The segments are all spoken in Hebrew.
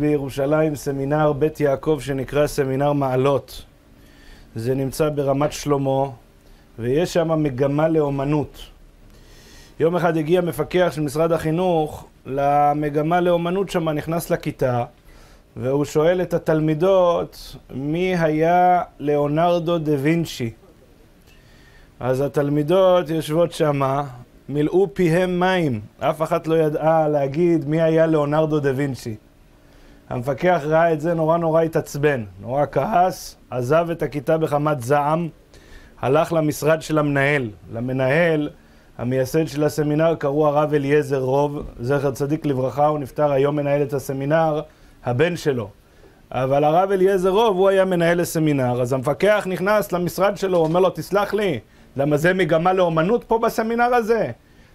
בירושלים סמינר בית יעקב שנקרא סמינר מעלות. זה נמצא ברמת שלמה, ויש שם מגמה לאומנות. יום אחד הגיע מפקח של משרד החינוך למגמה לאומנות שם, נכנס לכיתה, והוא שואל את התלמידות מי היה ליאונרדו דה וינצ'י. אז התלמידות יושבות שמה, מילאו פיהם מים, אף אחת לא ידעה להגיד מי היה ליאונרדו דה וינצ'י. המפקח ראה את זה, נורא נורא התעצבן, נורא כעס, עזב את הכיתה בחמת זעם, הלך למשרד של המנהל. למנהל, המייסד של הסמינר, קראו הרב אליעזר רוב, זכר צדיק לברכה, הוא נפטר היום מנהל את הסמינר, הבן שלו. אבל הרב אליעזר רוב, הוא היה מנהל הסמינר, אז המפקח נכנס למשרד שלו, אומר לו, תסלח לי, למה זה מגמה לאומנות פה בסמינר הזה?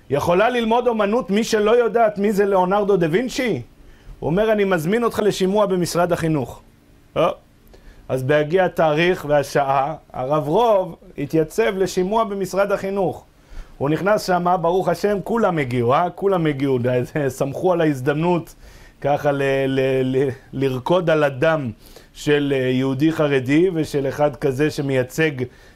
יכולה ללמוד אומנות מי שלא יודעת מי זה ליאונרדו דה וינצ'י? הוא אומר, אני מזמין אותך לשימוע במשרד החינוך. או. אז בהגיע התאריך והשעה, הרב רוב התייצב לשימוע במשרד החינוך. הוא נכנס שם, ברוך השם, כולם הגיעו, אה? כולם הגיעו, סמכו על ההזדמנות ככה ל- ל- ל- לרקוד על הדם של יהודי חרדי ושל אחד כזה שמייצג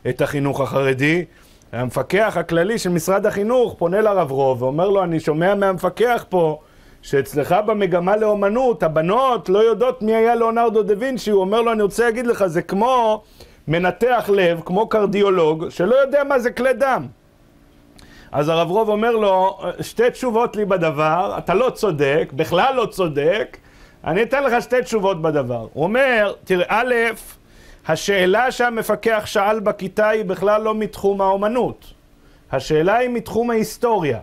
את החינוך החרדי. המפקח הכללי של משרד החינוך פונה לרב רוב ואומר לו, אני שומע מהמפקח פה שאצלך במגמה לאומנות, הבנות לא יודעות מי היה ליאונרדו דה וינצ'י, הוא אומר לו, אני רוצה להגיד לך, זה כמו מנתח לב, כמו קרדיולוג, שלא יודע מה זה כלי דם. אז הרב רוב אומר לו, שתי תשובות לי בדבר, אתה לא צודק, בכלל לא צודק, אני אתן לך שתי תשובות בדבר. הוא אומר, תראה, א', השאלה שהמפקח שאל בכיתה היא בכלל לא מתחום האומנות. השאלה היא מתחום ההיסטוריה.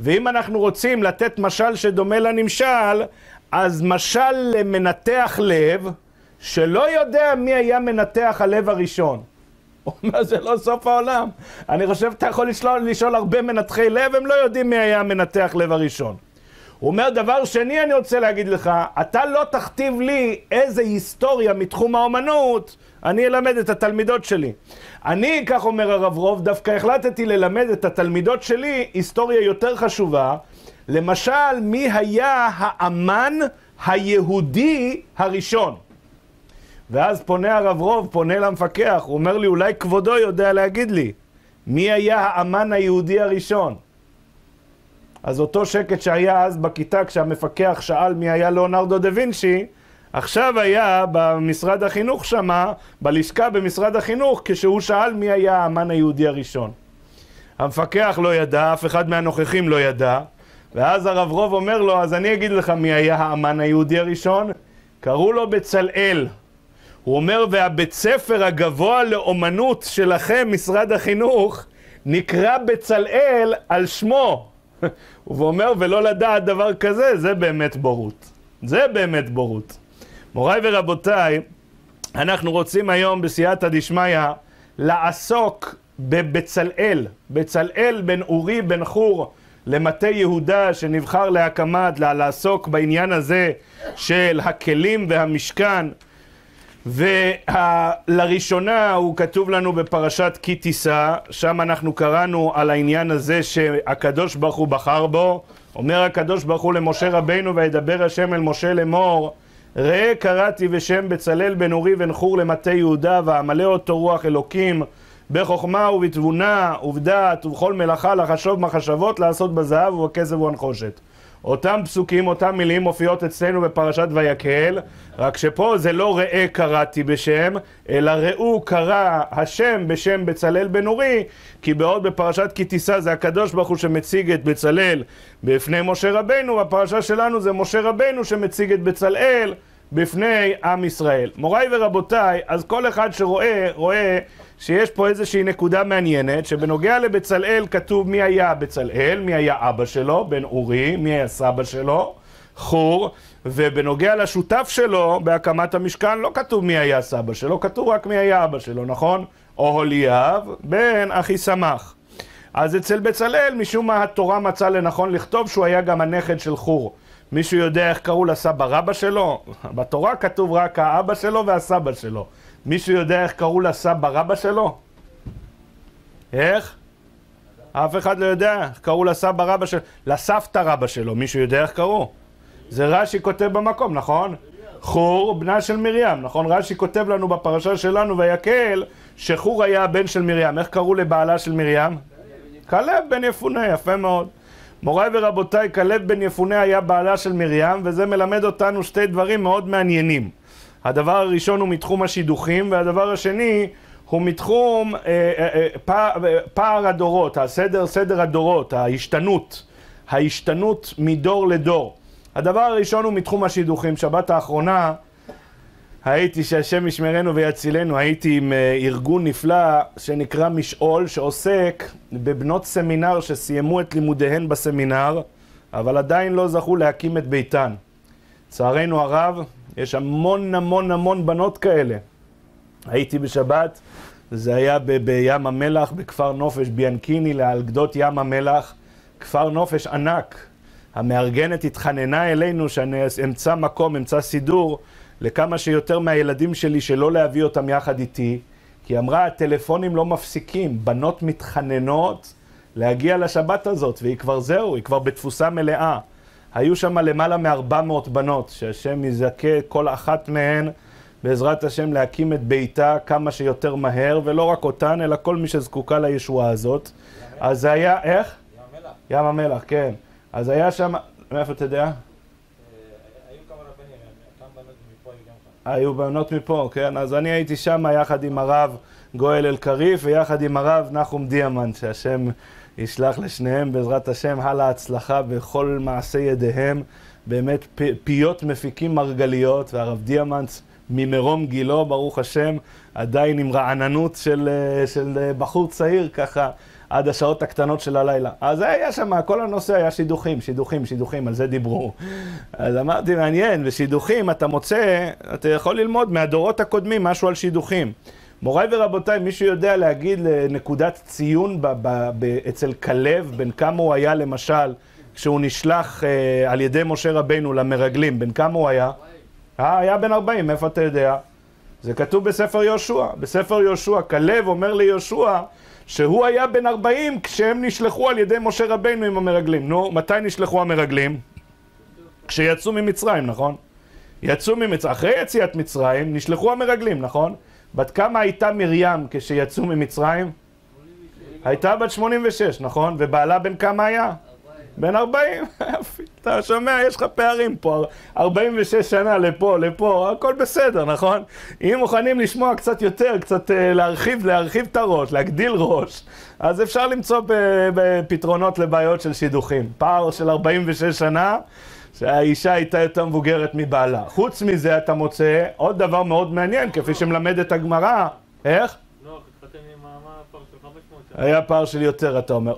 ואם אנחנו רוצים לתת משל שדומה לנמשל, אז משל למנתח לב, שלא יודע מי היה מנתח הלב הראשון. הוא אומר, זה לא סוף העולם. אני חושב שאתה יכול לשאול, לשאול הרבה מנתחי לב, הם לא יודעים מי היה מנתח לב הראשון. הוא אומר, דבר שני אני רוצה להגיד לך, אתה לא תכתיב לי איזה היסטוריה מתחום האומנות, אני אלמד את התלמידות שלי. אני, כך אומר הרב רוב, דווקא החלטתי ללמד את התלמידות שלי היסטוריה יותר חשובה. למשל, מי היה האמן היהודי הראשון? ואז פונה הרב רוב, פונה למפקח, הוא אומר לי, אולי כבודו יודע להגיד לי, מי היה האמן היהודי הראשון? אז אותו שקט שהיה אז בכיתה כשהמפקח שאל מי היה ליאונרדו דה וינצ'י, עכשיו היה במשרד החינוך שמה, בלשכה במשרד החינוך, כשהוא שאל מי היה האמן היהודי הראשון. המפקח לא ידע, אף אחד מהנוכחים לא ידע, ואז הרב רוב אומר לו, אז אני אגיד לך מי היה האמן היהודי הראשון, קראו לו בצלאל. הוא אומר, והבית ספר הגבוה לאומנות שלכם, משרד החינוך, נקרא בצלאל על שמו. הוא אומר, ולא לדעת דבר כזה, זה באמת בורות. זה באמת בורות. מוריי ורבותיי, אנחנו רוצים היום בסייעתא דשמיא לעסוק בבצלאל, בצלאל בן אורי בן חור למטה יהודה שנבחר להקמת, לעסוק בעניין הזה של הכלים והמשכן ולראשונה הוא כתוב לנו בפרשת כי תישא, שם אנחנו קראנו על העניין הזה שהקדוש ברוך הוא בחר בו. אומר הקדוש ברוך הוא למשה רבינו וידבר השם אל משה לאמור ראה קראתי בשם בצלאל בן אורי בן חור למטה יהודה ואמלא אותו רוח אלוקים בחוכמה ובתבונה ובדעת ובכל מלאכה לחשוב מחשבות לעשות בזהב ובכסף ובנחושת. אותם פסוקים, אותם מילים מופיעות אצלנו בפרשת ויקהל, רק שפה זה לא ראה קראתי בשם, אלא ראו קרא השם בשם בצלאל בן אורי, כי בעוד בפרשת כי תישא זה הקדוש ברוך הוא שמציג את בצלאל בפני משה רבנו, בפרשה שלנו זה משה רבנו שמציג את בצלאל בפני עם ישראל. מוריי ורבותיי, אז כל אחד שרואה, רואה שיש פה איזושהי נקודה מעניינת, שבנוגע לבצלאל כתוב מי היה בצלאל, מי היה אבא שלו, בן אורי, מי היה סבא שלו, חור, ובנוגע לשותף שלו בהקמת המשכן לא כתוב מי היה סבא שלו, כתוב רק מי היה אבא שלו, נכון? אוהליאב בן אחי סמך. אז אצל בצלאל, משום מה התורה מצאה לנכון לכתוב שהוא היה גם הנכד של חור. מישהו יודע איך קראו לסבא רבא שלו? בתורה כתוב רק האבא שלו והסבא שלו. מישהו יודע איך קראו לסבא רבא שלו? איך? אף אחד לא יודע איך קראו לסבא רבא שלו. לסבתא רבא שלו, מישהו יודע איך קראו? זה רש"י כותב במקום, נכון? חור, בנה של מרים, נכון? רש"י כותב לנו בפרשה שלנו, ויקל, שחור היה הבן של מרים. איך קראו לבעלה של מרים? כלב בן יפונה, יפה מאוד. מוריי ורבותיי, כלב בן יפונה היה בעלה של מרים, וזה מלמד אותנו שתי דברים מאוד מעניינים. הדבר הראשון הוא מתחום השידוכים, והדבר השני הוא מתחום אה, אה, אה, פער, אה, פער הדורות, הסדר, סדר הדורות, ההשתנות, ההשתנות מדור לדור. הדבר הראשון הוא מתחום השידוכים. שבת האחרונה הייתי, שהשם ישמרנו ויצילנו, הייתי עם אה, ארגון נפלא שנקרא משעול, שעוסק בבנות סמינר שסיימו את לימודיהן בסמינר, אבל עדיין לא זכו להקים את ביתן. לצערנו הרב, יש המון המון המון בנות כאלה. הייתי בשבת, זה היה ב- בים המלח, בכפר נופש ביאנקיני, על גדות ים המלח, כפר נופש ענק. המארגנת התחננה אלינו שאני אמצא מקום, אמצא סידור לכמה שיותר מהילדים שלי שלא להביא אותם יחד איתי, כי היא אמרה, הטלפונים לא מפסיקים, בנות מתחננות להגיע לשבת הזאת, והיא כבר זהו, היא כבר בתפוסה מלאה. היו שם למעלה מ-400 בנות, שהשם יזכה כל אחת מהן, בעזרת השם, להקים את ביתה כמה שיותר מהר, ולא רק אותן, אלא כל מי שזקוקה לישועה הזאת. אז זה היה, איך? ים המלח. ים המלח, כן. אז היה שם, מאיפה אתה יודע? אה, היו כמה רבנים, כמה בנות מפה היו בנות מפה, כן? אז אני הייתי שם יחד עם הרב גואל אלקריף ויחד עם הרב נחום דיאמנט, שהשם ישלח לשניהם בעזרת השם הלאה הצלחה בכל מעשי ידיהם. באמת פיות מפיקים מרגליות, והרב דיאמנט ממרום גילו, ברוך השם, עדיין עם רעננות של, אה, של אה, בחור צעיר, ככה, עד השעות הקטנות של הלילה. אז היה שם, כל הנושא היה שידוכים, שידוכים, שידוכים, על זה דיברו. אז אמרתי, מעניין, ושידוכים, אתה מוצא, אתה יכול ללמוד מהדורות הקודמים משהו על שידוכים. מוריי ורבותיי, מישהו יודע להגיד לנקודת ציון ב- ב- ב- אצל כלב, בין כמה הוא היה למשל, כשהוא נשלח אה, על ידי משה רבנו למרגלים, בין כמה הוא היה? אה, היה בן 40, מאיפה אתה יודע? זה כתוב בספר יהושע. בספר יהושע, כלב אומר ליהושע שהוא היה בן 40 כשהם נשלחו על ידי משה רבנו עם המרגלים. נו, מתי נשלחו המרגלים? כשיצאו ממצרים, נכון? יצאו ממצרים, אחרי יציאת מצרים נשלחו המרגלים, נכון? בת כמה הייתה מרים כשיצאו ממצרים? הייתה בת 86, נכון? ובעלה בן כמה היה? בן 40, יופי. אתה שומע, יש לך פערים פה, 46 שנה לפה, לפה, הכל בסדר, נכון? אם מוכנים לשמוע קצת יותר, קצת אה, להרחיב, להרחיב את הראש, להגדיל ראש, אז אפשר למצוא בפתרונות לבעיות של שידוכים. פער של 46 שנה, שהאישה הייתה יותר מבוגרת מבעלה. חוץ מזה אתה מוצא עוד דבר מאוד מעניין, כפי שמלמדת הגמרא, איך? נוח התחתן עם מה הפער של 500 שנה. היה פער של יותר, אתה אומר.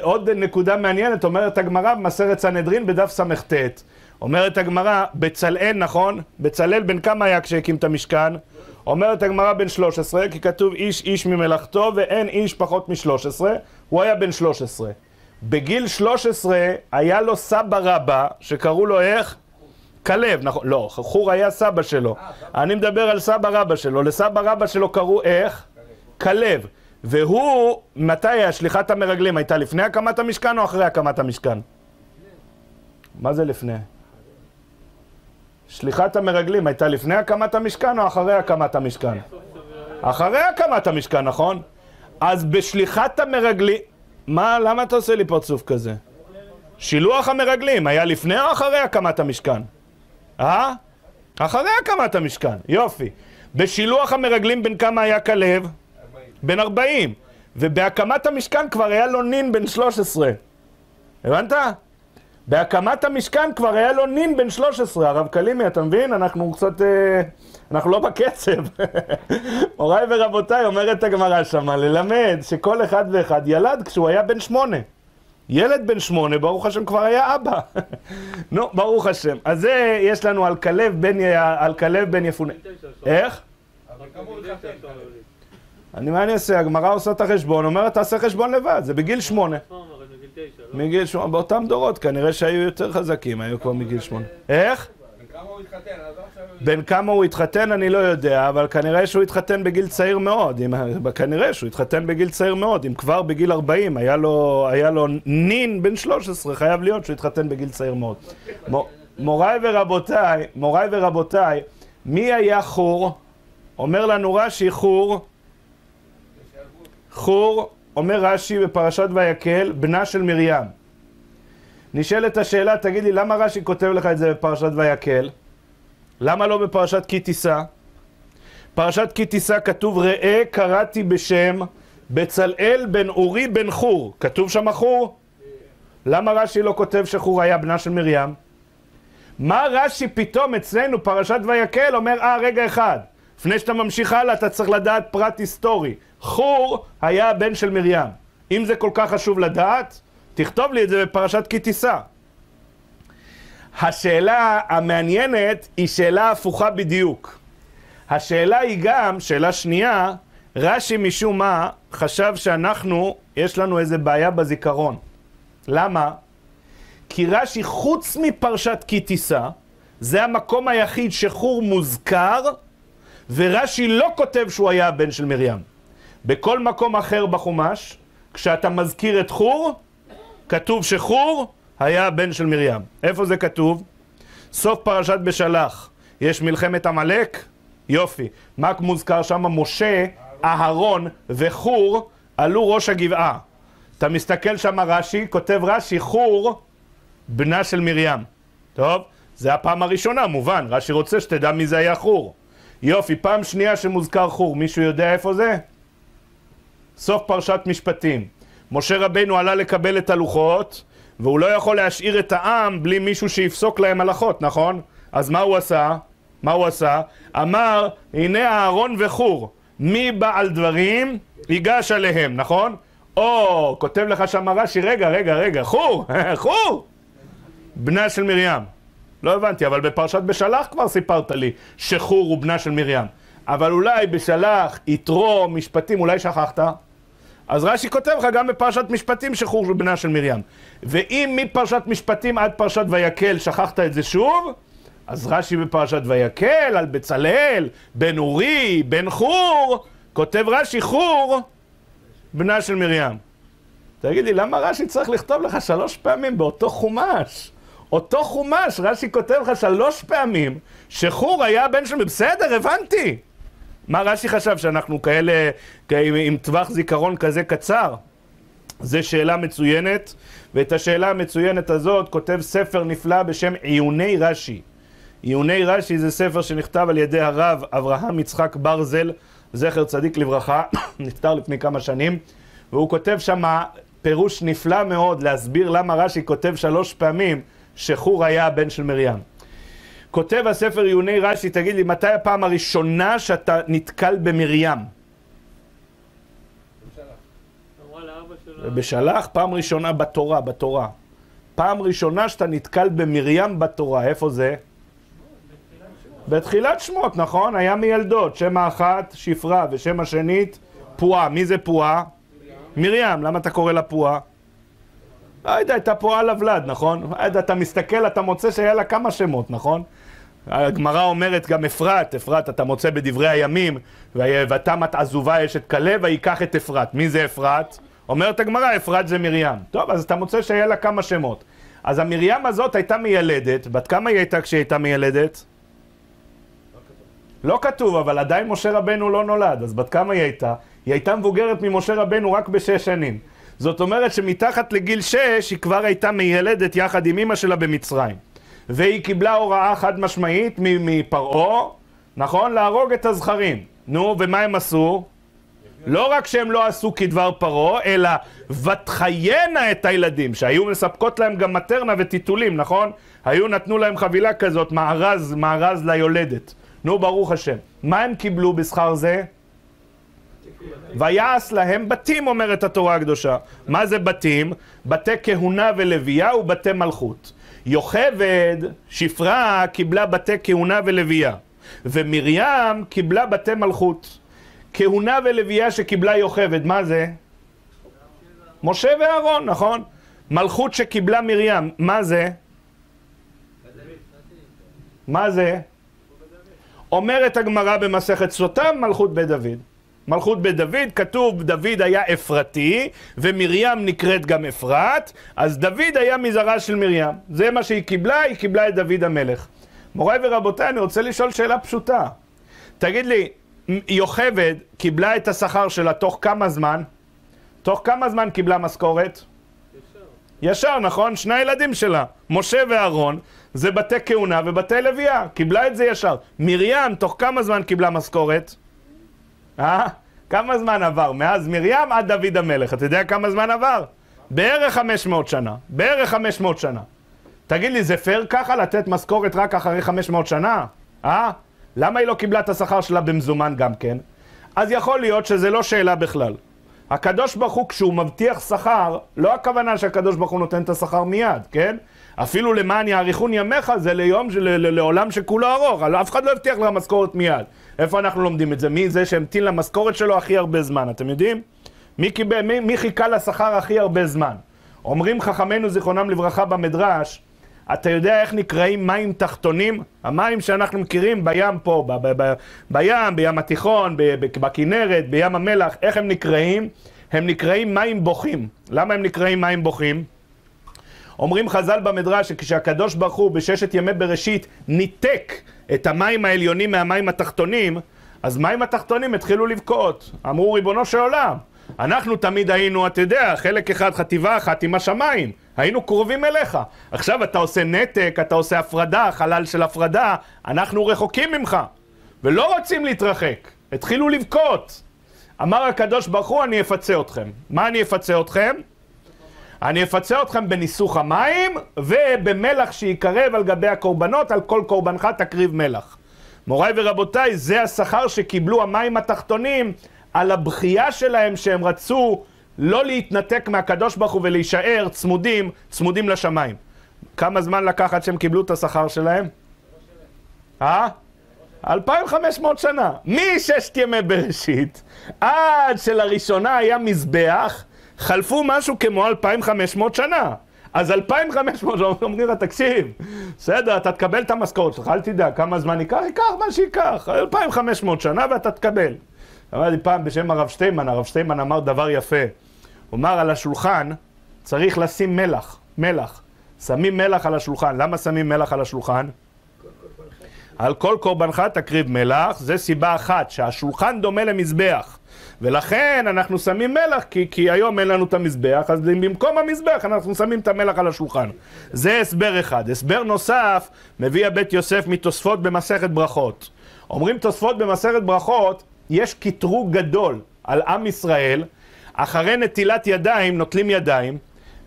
עוד נקודה מעניינת, אומרת הגמרא במסכת סנהדרין בדף סט. אומרת הגמרא, בצלאל, נכון? בצלאל בן כמה היה כשהקים את המשכן? אומרת הגמרא בן 13, כי כתוב איש איש ממלאכתו ואין איש פחות מ-13, הוא היה בן 13. בגיל 13 היה לו סבא רבא, שקראו לו איך? כלב, נכון, לא, חור היה סבא שלו. אני מדבר על סבא רבא שלו, לסבא רבא שלו קראו איך? כלב. והוא, מתי השליחת המרגלים הייתה לפני הקמת המשכן או אחרי הקמת המשכן? מה זה לפני? שליחת המרגלים הייתה לפני הקמת המשכן או אחרי הקמת המשכן? אחרי הקמת המשכן, נכון? אז בשליחת המרגלים... מה, למה אתה עושה לי פרצוף כזה? שילוח המרגלים היה לפני או אחרי הקמת המשכן? אה? אחרי הקמת המשכן, יופי. בשילוח המרגלים בן כמה היה כלב? בן 40. ובהקמת המשכן כבר היה לו נין בן 13. הבנת? בהקמת המשכן כבר היה לו נין בן 13. הרב קלימי, אתה מבין? אנחנו קצת... אה, אנחנו לא בקצב. מוריי ורבותיי, אומרת הגמרא שמה, ללמד שכל אחד ואחד ילד כשהוא היה בן שמונה. ילד בן שמונה, ברוך השם, כבר היה אבא. נו, ברוך השם. אז זה יש לנו על כלב בן, על כלב בן יפונה. איך? אבל כמה הוא התחתן? אני, מה אני אעשה? הגמרא עושה את החשבון, אומרת, תעשה חשבון לבד, זה בגיל שמונה. מגיל שמונה, באותם דורות, כנראה שהיו יותר חזקים, היו כבר מגיל שמונה. איך? בין כמה הוא התחתן אני לא יודע, אבל כנראה שהוא התחתן בגיל צעיר מאוד. אם, כנראה שהוא התחתן בגיל צעיר מאוד. אם כבר בגיל 40 היה לו, היה לו נין בן 13, חייב להיות שהוא התחתן בגיל צעיר מאוד. מו, מוריי ורבותיי, מוריי ורבותיי, מי היה חור? אומר לנו רש"י חור, חור, אומר רש"י בפרשת ויקל, בנה של מרים. נשאלת השאלה, תגיד לי, למה רש"י כותב לך את זה בפרשת ויקל? למה לא בפרשת כי תישא? פרשת כי תישא כתוב, ראה קראתי בשם בצלאל בן אורי בן חור. כתוב שם חור? למה רש"י לא כותב שחור היה בנה של מרים? מה רש"י פתאום אצלנו, פרשת ויקל, אומר, אה, רגע אחד, לפני שאתה ממשיך הלאה, אתה צריך לדעת פרט היסטורי. חור היה הבן של מרים. אם זה כל כך חשוב לדעת, תכתוב לי את זה בפרשת כי תישא. השאלה המעניינת היא שאלה הפוכה בדיוק. השאלה היא גם, שאלה שנייה, רש"י משום מה חשב שאנחנו, יש לנו איזה בעיה בזיכרון. למה? כי רש"י, חוץ מפרשת כי תישא, זה המקום היחיד שחור מוזכר, ורש"י לא כותב שהוא היה הבן של מרים. בכל מקום אחר בחומש, כשאתה מזכיר את חור, כתוב שחור היה הבן של מרים. איפה זה כתוב? סוף פרשת בשלח. יש מלחמת עמלק? יופי. מה מוזכר שם? משה, אהרון וחור עלו ראש הגבעה. אתה מסתכל שם רש"י, כותב רש"י, חור, בנה של מרים. טוב? זה הפעם הראשונה, מובן. רש"י רוצה שתדע מי זה היה חור. יופי, פעם שנייה שמוזכר חור, מישהו יודע איפה זה? סוף פרשת משפטים. משה רבינו עלה לקבל את הלוחות, והוא לא יכול להשאיר את העם בלי מישהו שיפסוק להם הלכות, נכון? אז מה הוא עשה? מה הוא עשה? אמר, הנה אהרון וחור, מי בעל דברים ייגש עליהם, נכון? או, כותב לך שם רש"י, רגע, רגע, רגע, חור, חור! בנה של מרים. לא הבנתי, אבל בפרשת בשלח כבר סיפרת לי שחור הוא בנה של מרים. אבל אולי בשלח, יתרו, משפטים, אולי שכחת? אז רש"י כותב לך גם בפרשת משפטים שחור בנה של מרים. ואם מפרשת משפטים עד פרשת ויקל שכחת את זה שוב, אז רש"י בפרשת ויקל על בצלאל, בן אורי, בן חור, כותב רש"י חור, בנה של מרים. תגיד לי, למה רש"י צריך לכתוב לך שלוש פעמים באותו חומש? אותו חומש, רש"י כותב לך שלוש פעמים שחור היה הבן של... בסדר, הבנתי. מה רש"י חשב, שאנחנו כאלה, עם טווח זיכרון כזה קצר? זו שאלה מצוינת, ואת השאלה המצוינת הזאת כותב ספר נפלא בשם עיוני רש"י. עיוני רש"י זה ספר שנכתב על ידי הרב אברהם יצחק ברזל, זכר צדיק לברכה, נפטר לפני כמה שנים, והוא כותב שם פירוש נפלא מאוד להסביר למה רש"י כותב שלוש פעמים שחור היה הבן של מרים. כותב הספר עיוני רש"י, תגיד לי, מתי הפעם הראשונה שאתה נתקל במרים? בשלח, פעם ראשונה בתורה, בתורה. פעם ראשונה שאתה נתקל במרים בתורה, איפה זה? בתחילת שמות, נכון? היה מילדות, שם האחת שפרה ושם השנית פועה. מי זה פועה? מרים. למה אתה קורא לה פועה? לא יודע, הייתה פועה לבלד, נכון? לא יודע, אתה מסתכל, אתה מוצא שהיה לה כמה שמות, נכון? הגמרא אומרת גם אפרת, אפרת אתה מוצא בדברי הימים, ותמת עזובה אשת כלב, ויקח את אפרת. מי זה אפרת? אומרת הגמרא, אפרת זה מרים. טוב, אז אתה מוצא שהיה לה כמה שמות. אז המרים הזאת הייתה מיילדת, בת כמה היא הייתה כשהיא הייתה מיילדת? לא כתוב, אבל עדיין משה רבנו לא נולד, אז בת כמה היא הייתה? היא הייתה מבוגרת ממשה רבנו רק בשש שנים. זאת אומרת שמתחת לגיל שש היא כבר הייתה מיילדת יחד עם אמא שלה במצרים. והיא קיבלה הוראה חד משמעית מפרעה, נכון? להרוג את הזכרים. נו, ומה הם עשו? לא רק שהם לא עשו כדבר פרעה, אלא ותחיינה את הילדים, שהיו מספקות להם גם מטרנה וטיטולים, נכון? היו נתנו להם חבילה כזאת, מארז, מארז ליולדת. נו, ברוך השם. מה הם קיבלו בשכר זה? ויעש להם בתים, אומרת התורה הקדושה. מה זה בתים? בתי כהונה ולוויה ובתי מלכות. יוכבד, שפרה, קיבלה בתי כהונה ולוויה. ומרים קיבלה בתי מלכות. כהונה ולוויה שקיבלה יוכבד, מה זה? משה ואהרון, נכון? מלכות שקיבלה מרים, מה זה? מה זה? אומרת הגמרא במסכת סוטה, מלכות בית דוד. מלכות בית דוד, כתוב דוד היה אפרתי, ומרים נקראת גם אפרת, אז דוד היה מזרעה של מרים. זה מה שהיא קיבלה, היא קיבלה את דוד המלך. מוריי ורבותיי, אני רוצה לשאול שאלה פשוטה. תגיד לי, יוכבד קיבלה את השכר שלה תוך כמה זמן? תוך כמה זמן קיבלה משכורת? ישר. ישר, נכון? שני הילדים שלה, משה ואהרון, זה בתי כהונה ובתי לוויה. קיבלה את זה ישר. מרים, תוך כמה זמן קיבלה משכורת? אה? כמה זמן עבר? מאז מרים עד דוד המלך. אתה יודע כמה זמן עבר? בערך 500 שנה. בערך 500 שנה. תגיד לי, זה פייר ככה לתת משכורת רק אחרי 500 שנה? אה? למה היא לא קיבלה את השכר שלה במזומן גם כן? אז יכול להיות שזה לא שאלה בכלל. הקדוש ברוך הוא, כשהוא מבטיח שכר, לא הכוונה שהקדוש ברוך הוא נותן את השכר מיד, כן? אפילו למען יאריכון ימיך זה ליום, לעולם שכולו ארוך, אף אחד לא הבטיח לך משכורת מיד. איפה אנחנו לומדים את זה? מי זה שהמתין למשכורת שלו הכי הרבה זמן, אתם יודעים? מי, קיבל, מי, מי חיכה לשכר הכי הרבה זמן? אומרים חכמינו זיכרונם לברכה במדרש, אתה יודע איך נקראים מים תחתונים? המים שאנחנו מכירים בים פה, ב- ב- ב- בים, בים התיכון, בכנרת, בים המלח, איך הם נקראים? הם נקראים מים בוכים. למה הם נקראים מים בוכים? אומרים חז"ל במדרש שכשהקדוש ברוך הוא בששת ימי בראשית ניתק את המים העליונים מהמים התחתונים, אז מים התחתונים התחילו לבכות. אמרו ריבונו של עולם, אנחנו תמיד היינו, אתה יודע, חלק אחד, חטיבה אחת עם השמיים. היינו קרובים אליך. עכשיו אתה עושה נתק, אתה עושה הפרדה, חלל של הפרדה, אנחנו רחוקים ממך, ולא רוצים להתרחק. התחילו לבכות. אמר הקדוש ברוך הוא, אני אפצה אתכם. מה אני אפצה אתכם? אני אפצה אתכם בניסוך המים ובמלח שיקרב על גבי הקורבנות, על כל קורבנך תקריב מלח. מוריי ורבותיי, זה השכר שקיבלו המים התחתונים על הבכייה שלהם שהם רצו לא להתנתק מהקדוש ברוך הוא ולהישאר צמודים, צמודים לשמיים. כמה זמן לקח עד שהם קיבלו את השכר שלהם? אה? 2,500 שנה. מששת ימי בראשית עד שלראשונה היה מזבח, חלפו משהו כמו 2,500 שנה. אז 2,500, אומרים לך, תקשיב, בסדר, אתה תקבל את המשכורת שלך, אל תדאג כמה זמן ייקח, ייקח מה שייקח, 2,500 שנה ואתה תקבל. אמרתי פעם בשם הרב שטיימן, הרב שטיימן אמר דבר יפה. הוא אמר על השולחן צריך לשים מלח, מלח. שמים מלח על השולחן. למה שמים מלח על השולחן? על כל קורבנך תקריב מלח, זה סיבה אחת, שהשולחן דומה למזבח. ולכן אנחנו שמים מלח, כי, כי היום אין לנו את המזבח, אז במקום המזבח אנחנו שמים את המלח על השולחן. זה הסבר אחד. הסבר נוסף מביא הבית יוסף מתוספות במסכת ברכות. אומרים תוספות במסכת ברכות, יש קטרוג גדול על עם ישראל, אחרי נטילת ידיים נוטלים ידיים,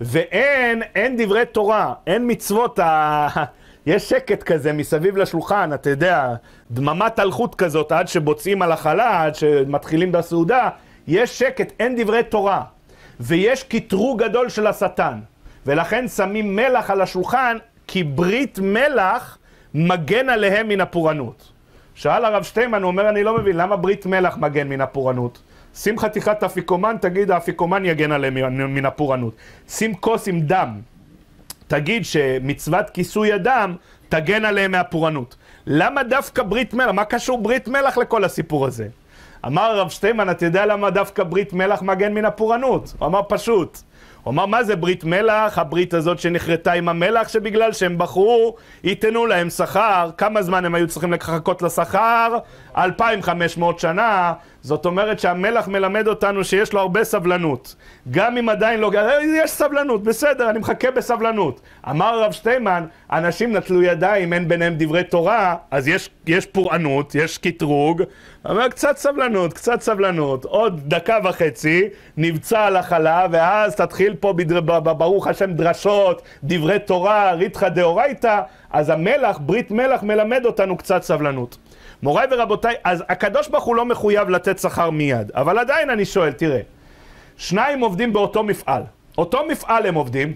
ואין, אין דברי תורה, אין מצוות, ה... יש שקט כזה מסביב לשולחן, אתה יודע, דממת אלחוט כזאת עד שבוצעים על החלה, עד שמתחילים בסעודה, יש שקט, אין דברי תורה. ויש קטרוג גדול של השטן. ולכן שמים מלח על השולחן, כי ברית מלח מגן עליהם מן הפורענות. שאל הרב שטיימן, הוא אומר, אני לא מבין, למה ברית מלח מגן מן הפורענות? שים חתיכת אפיקומן, תגיד, האפיקומן יגן עליהם מן הפורענות. שים כוס עם דם, תגיד שמצוות כיסוי הדם תגן עליהם מהפורענות. למה דווקא ברית מלח? מה קשור ברית מלח לכל הסיפור הזה? אמר הרב שטיימן, אתה יודע למה דווקא ברית מלח מגן מן הפורענות? הוא אמר פשוט. הוא אמר, מה זה ברית מלח? הברית הזאת שנחרטה עם המלח, שבגלל שהם בחרו, ייתנו להם שכר. כמה זמן הם היו צריכים לחכות לשכר? 2,500 שנה. זאת אומרת שהמלח מלמד אותנו שיש לו הרבה סבלנות. גם אם עדיין לא... יש סבלנות, בסדר, אני מחכה בסבלנות. אמר הרב שטיימן, אנשים נטלו ידיים, אין ביניהם דברי תורה, אז יש, יש פורענות, יש קטרוג. אומר, קצת סבלנות, קצת סבלנות. עוד דקה וחצי, נבצע על החלה, ואז תתחיל פה, בדר... ברוך השם, דרשות, דברי תורה, ריתחא דאורייתא. אז המלח, ברית מלח, מלמד אותנו קצת סבלנות. מוריי ורבותיי, אז הקדוש ברוך הוא לא מחויב לתת שכר מיד, אבל עדיין אני שואל, תראה, שניים עובדים באותו מפעל, אותו מפעל הם עובדים,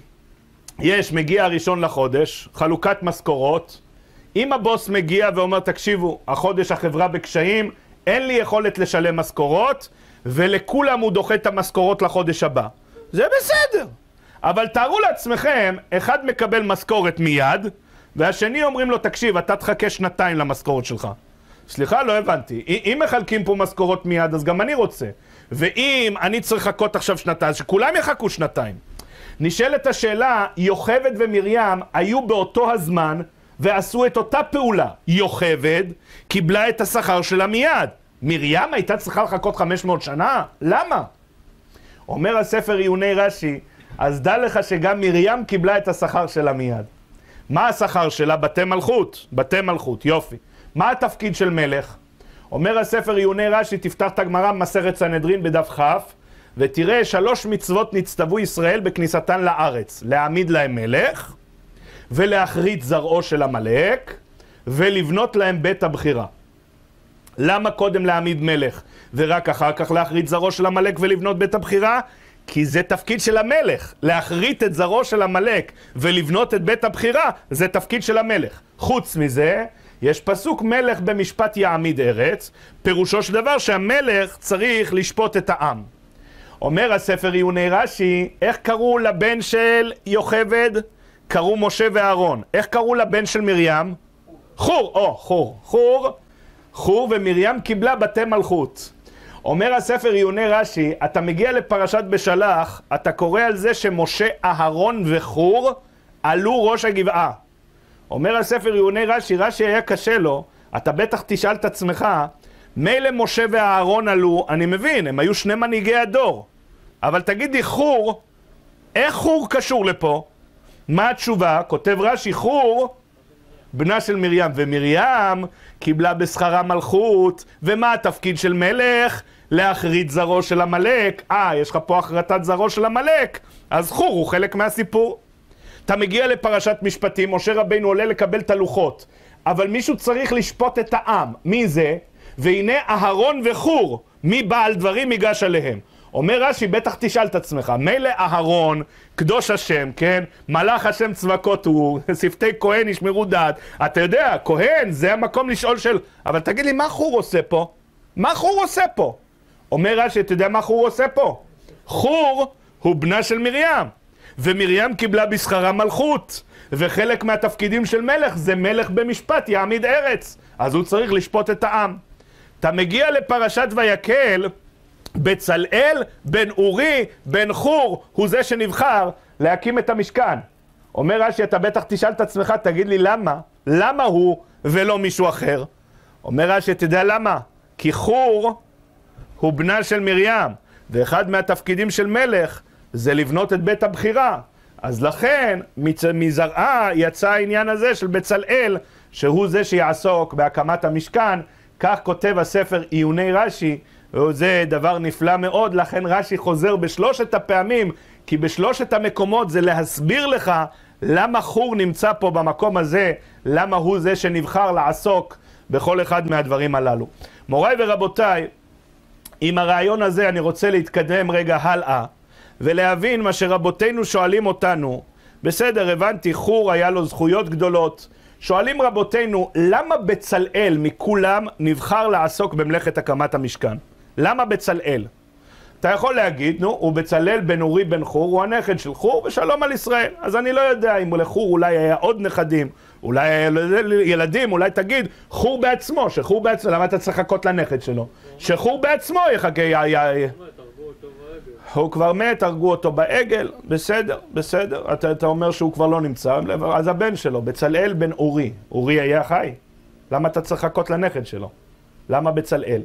יש, מגיע הראשון לחודש, חלוקת משכורות, אם הבוס מגיע ואומר, תקשיבו, החודש החברה בקשיים, אין לי יכולת לשלם משכורות, ולכולם הוא דוחה את המשכורות לחודש הבא. זה בסדר. אבל תארו לעצמכם, אחד מקבל משכורת מיד, והשני אומרים לו, תקשיב, אתה תחכה שנתיים למשכורת שלך. סליחה, לא הבנתי. אם מחלקים פה משכורות מיד, אז גם אני רוצה. ואם אני צריך לחכות עכשיו שנתיים, שכולם יחכו שנתיים. נשאלת השאלה, יוכבד ומרים היו באותו הזמן ועשו את אותה פעולה. יוכבד קיבלה את השכר שלה מיד. מרים הייתה צריכה לחכות 500 שנה? למה? אומר הספר עיוני רש"י, אז דע לך שגם מרים קיבלה את השכר שלה מיד. מה השכר שלה? בתי מלכות. בתי מלכות, יופי. מה התפקיד של מלך? אומר הספר עיוני רש"י, תפתח את הגמרא במסכת סנהדרין בדף כ', ותראה שלוש מצוות נצטוו ישראל בכניסתן לארץ. להעמיד להם מלך, ולהחריץ זרעו של עמלק, ולבנות להם בית הבחירה. למה קודם להעמיד מלך, ורק אחר כך להחריץ זרעו של עמלק ולבנות בית הבחירה? כי זה תפקיד של המלך. להחריט את זרעו של עמלק ולבנות את בית הבחירה, זה תפקיד של המלך. חוץ מזה, יש פסוק מלך במשפט יעמיד ארץ, פירושו של דבר שהמלך צריך לשפוט את העם. אומר הספר עיוני רש"י, איך קראו לבן של יוכבד? קראו משה ואהרון. איך קראו לבן של מרים? חור, או, חור. חור, חור ומרים קיבלה בתי מלכות. אומר הספר עיוני רש"י, אתה מגיע לפרשת בשלח, אתה קורא על זה שמשה, אהרון וחור עלו ראש הגבעה. אומר הספר עיוני רש"י, רש"י היה קשה לו, אתה בטח תשאל את עצמך, מילא משה ואהרון עלו, אני מבין, הם היו שני מנהיגי הדור. אבל תגידי, חור, איך חור קשור לפה? מה התשובה? כותב רש"י, חור, בנה של מרים, ומרים קיבלה בשכרה מלכות, ומה התפקיד של מלך? להחריד זרעו של עמלק. אה, יש לך פה החרטת זרעו של עמלק, אז חור הוא חלק מהסיפור. אתה מגיע לפרשת משפטים, משה רבינו עולה לקבל את הלוחות, אבל מישהו צריך לשפוט את העם. מי זה? והנה אהרון וחור, מי בעל דברים ייגש עליהם. אומר רש"י, בטח תשאל את עצמך, מילא אהרון, קדוש השם, כן? מלאך השם צבקות הוא, שפתי כהן ישמרו דעת. אתה יודע, כהן זה המקום לשאול של... אבל תגיד לי, מה חור עושה פה? מה חור עושה פה? אומר רש"י, אתה יודע מה חור עושה פה? חור הוא בנה של מרים. ומרים קיבלה בשכרה מלכות. וחלק מהתפקידים של מלך זה מלך במשפט, יעמיד ארץ. אז הוא צריך לשפוט את העם. אתה מגיע לפרשת ויקל, בצלאל בן אורי בן חור הוא זה שנבחר להקים את המשכן. אומר רש"י, אתה בטח תשאל את עצמך, תגיד לי למה? למה הוא ולא מישהו אחר? אומר רש"י, יודע למה? כי חור הוא בנה של מרים, ואחד מהתפקידים של מלך זה לבנות את בית הבחירה. אז לכן, מזרעה יצא העניין הזה של בצלאל, שהוא זה שיעסוק בהקמת המשכן, כך כותב הספר עיוני רש"י, וזה דבר נפלא מאוד, לכן רש"י חוזר בשלושת הפעמים, כי בשלושת המקומות זה להסביר לך למה חור נמצא פה במקום הזה, למה הוא זה שנבחר לעסוק בכל אחד מהדברים הללו. מוריי ורבותיי, עם הרעיון הזה אני רוצה להתקדם רגע הלאה. ולהבין מה שרבותינו שואלים אותנו. בסדר, הבנתי, חור היה לו זכויות גדולות. שואלים רבותינו, למה בצלאל מכולם נבחר לעסוק במלאכת הקמת המשכן? למה בצלאל? אתה יכול להגיד, נו, הוא בצלאל בן אורי בן חור, הוא הנכד של חור, ושלום על ישראל. אז אני לא יודע אם לחור אולי היה עוד נכדים, אולי ילדים, אולי תגיד, חור בעצמו, שחור בעצמו, למה אתה צריך לחכות לנכד שלו? שחור בעצמו יחכה, י... הוא כבר מת, הרגו אותו בעגל, בסדר, בסדר. אתה, אתה אומר שהוא כבר לא נמצא, אז הבן שלו, בצלאל בן אורי. אורי היה חי? למה אתה צריך לחכות לנכד שלו? למה בצלאל?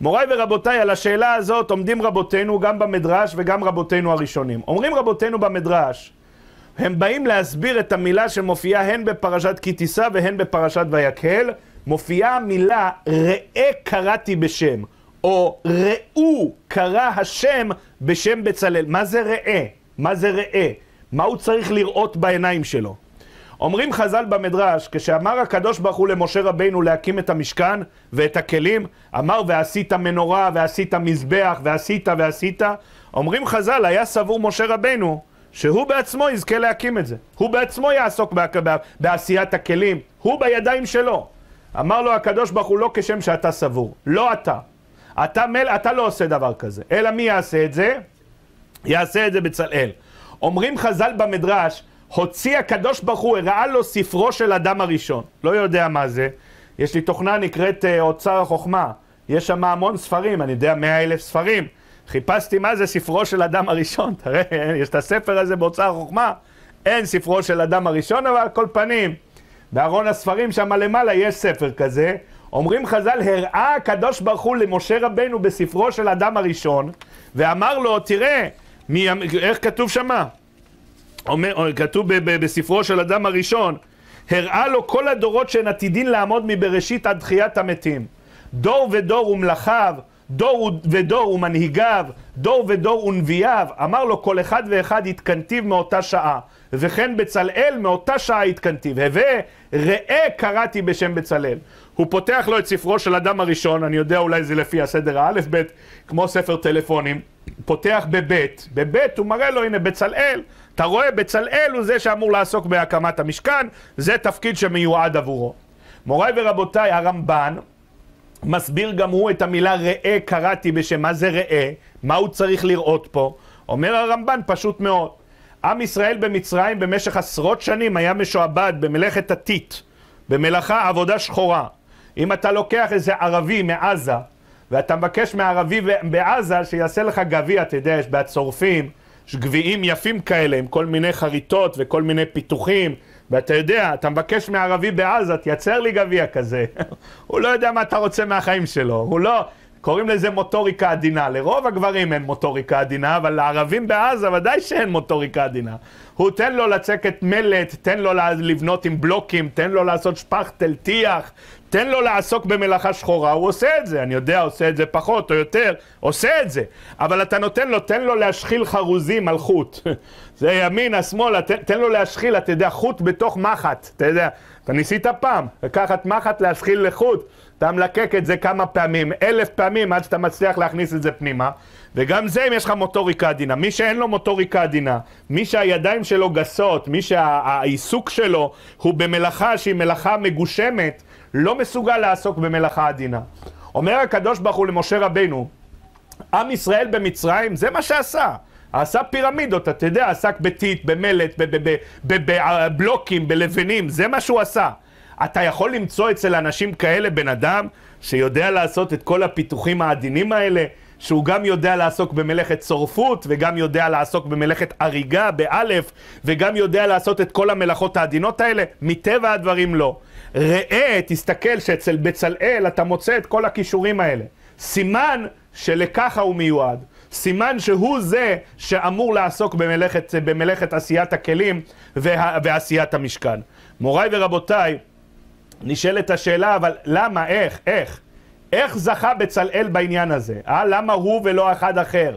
מוריי ורבותיי, על השאלה הזאת עומדים רבותינו גם במדרש וגם רבותינו הראשונים. אומרים רבותינו במדרש, הם באים להסביר את המילה שמופיעה הן בפרשת כי תישא והן בפרשת ויקהל, מופיעה המילה ראה קראתי בשם. או ראו קרא השם בשם בצלאל. מה זה ראה? מה זה ראה? מה הוא צריך לראות בעיניים שלו? אומרים חז"ל במדרש, כשאמר הקדוש ברוך הוא למשה רבינו להקים את המשכן ואת הכלים, אמר ועשית מנורה ועשית מזבח ועשית ועשית, אומרים חז"ל, היה סבור משה רבינו שהוא בעצמו יזכה להקים את זה. הוא בעצמו יעסוק בעשיית הכלים, הוא בידיים שלו. אמר לו הקדוש ברוך הוא לא כשם שאתה סבור, לא אתה. אתה, מל, אתה לא עושה דבר כזה, אלא מי יעשה את זה? יעשה את זה בצלאל. אומרים חז"ל במדרש, הוציא הקדוש ברוך הוא, הראה לו ספרו של אדם הראשון. לא יודע מה זה. יש לי תוכנה נקראת uh, אוצר החוכמה. יש שם המון ספרים, אני יודע, מאה אלף ספרים. חיפשתי מה זה ספרו של אדם הראשון, תראה, יש את הספר הזה באוצר החוכמה, אין ספרו של אדם הראשון, אבל על כל פנים, בארון הספרים שם למעלה יש ספר כזה. אומרים חז"ל, הראה הקדוש ברוך הוא למשה רבנו בספרו של אדם הראשון, ואמר לו, תראה, מי, איך כתוב שמה? אומר, כתוב ב, ב, בספרו של אדם הראשון, הראה לו כל הדורות שהן עתידין לעמוד מבראשית עד תחיית המתים. דור ודור ומלאכיו, דור ודור ומנהיגיו, דור ודור ונביאיו, אמר לו כל אחד ואחד התקנתיו מאותה שעה, וכן בצלאל מאותה שעה התקנתיו. הווה ראה קראתי בשם בצלאל. הוא פותח לו את ספרו של אדם הראשון, אני יודע אולי זה לפי הסדר האלף-בית, כמו ספר טלפונים, פותח בבית, בבית הוא מראה לו הנה בצלאל, אתה רואה בצלאל הוא זה שאמור לעסוק בהקמת המשכן, זה תפקיד שמיועד עבורו. מוריי ורבותיי, הרמב"ן מסביר גם הוא את המילה ראה קראתי בשם מה זה ראה, מה הוא צריך לראות פה. אומר הרמב"ן פשוט מאוד. עם ישראל במצרים במשך עשרות שנים היה משועבד במלאכת הטיט, במלאכה עבודה שחורה. אם אתה לוקח איזה ערבי מעזה, ואתה מבקש מערבי בעזה שיעשה לך גביע, אתה יודע, יש בהצורפים, יש גביעים יפים כאלה עם כל מיני חריטות וכל מיני פיתוחים ואתה יודע, אתה מבקש מערבי בעזה, תייצר לי גביע כזה. הוא לא יודע מה אתה רוצה מהחיים שלו, הוא לא... קוראים לזה מוטוריקה עדינה. לרוב הגברים אין מוטוריקה עדינה, אבל לערבים בעזה ודאי שאין מוטוריקה עדינה. הוא תן לו לצקת מלט, תן לו לבנות עם בלוקים, תן לו לעשות שפכטל, טיח, תן לו לעסוק במלאכה שחורה, הוא עושה את זה, אני יודע, עושה את זה פחות או יותר, עושה את זה. אבל אתה נותן לו, תן לו להשחיל חרוזים על חוט. זה ימינה, שמאלה, תן, תן לו להשחיל, אתה יודע, חוט בתוך מחט, אתה יודע, אתה ניסית פעם, לקחת מחט, להשחיל לחוט, אתה מלקק את זה כמה פעמים, אלף פעמים עד שאתה מצליח להכניס את זה פנימה, וגם זה אם יש לך מוטוריקה עדינה. מי שאין לו מוטוריקה עדינה, מי שהידיים שלו גסות, מי שהעיסוק שלו הוא במלאכה שהיא מלאכה מגושמת, לא מסוגל לעסוק במלאכה עדינה. אומר הקדוש ברוך הוא למשה רבנו, עם ישראל במצרים, זה מה שעשה. עשה פירמידות, אתה יודע, עסק בטיט, במלט, בבלוקים, בלבנים, זה מה שהוא עשה. אתה יכול למצוא אצל אנשים כאלה בן אדם שיודע לעשות את כל הפיתוחים העדינים האלה, שהוא גם יודע לעסוק במלאכת צורפות, וגם יודע לעסוק במלאכת הריגה, באלף, וגם יודע לעשות את כל המלאכות העדינות האלה? מטבע הדברים לא. ראה, תסתכל שאצל בצלאל אתה מוצא את כל הכישורים האלה. סימן שלככה הוא מיועד. סימן שהוא זה שאמור לעסוק במלאכת, במלאכת עשיית הכלים וה, ועשיית המשכן. מוריי ורבותיי, נשאלת השאלה, אבל למה, איך, איך? איך זכה בצלאל בעניין הזה? אה? למה הוא ולא אחד אחר?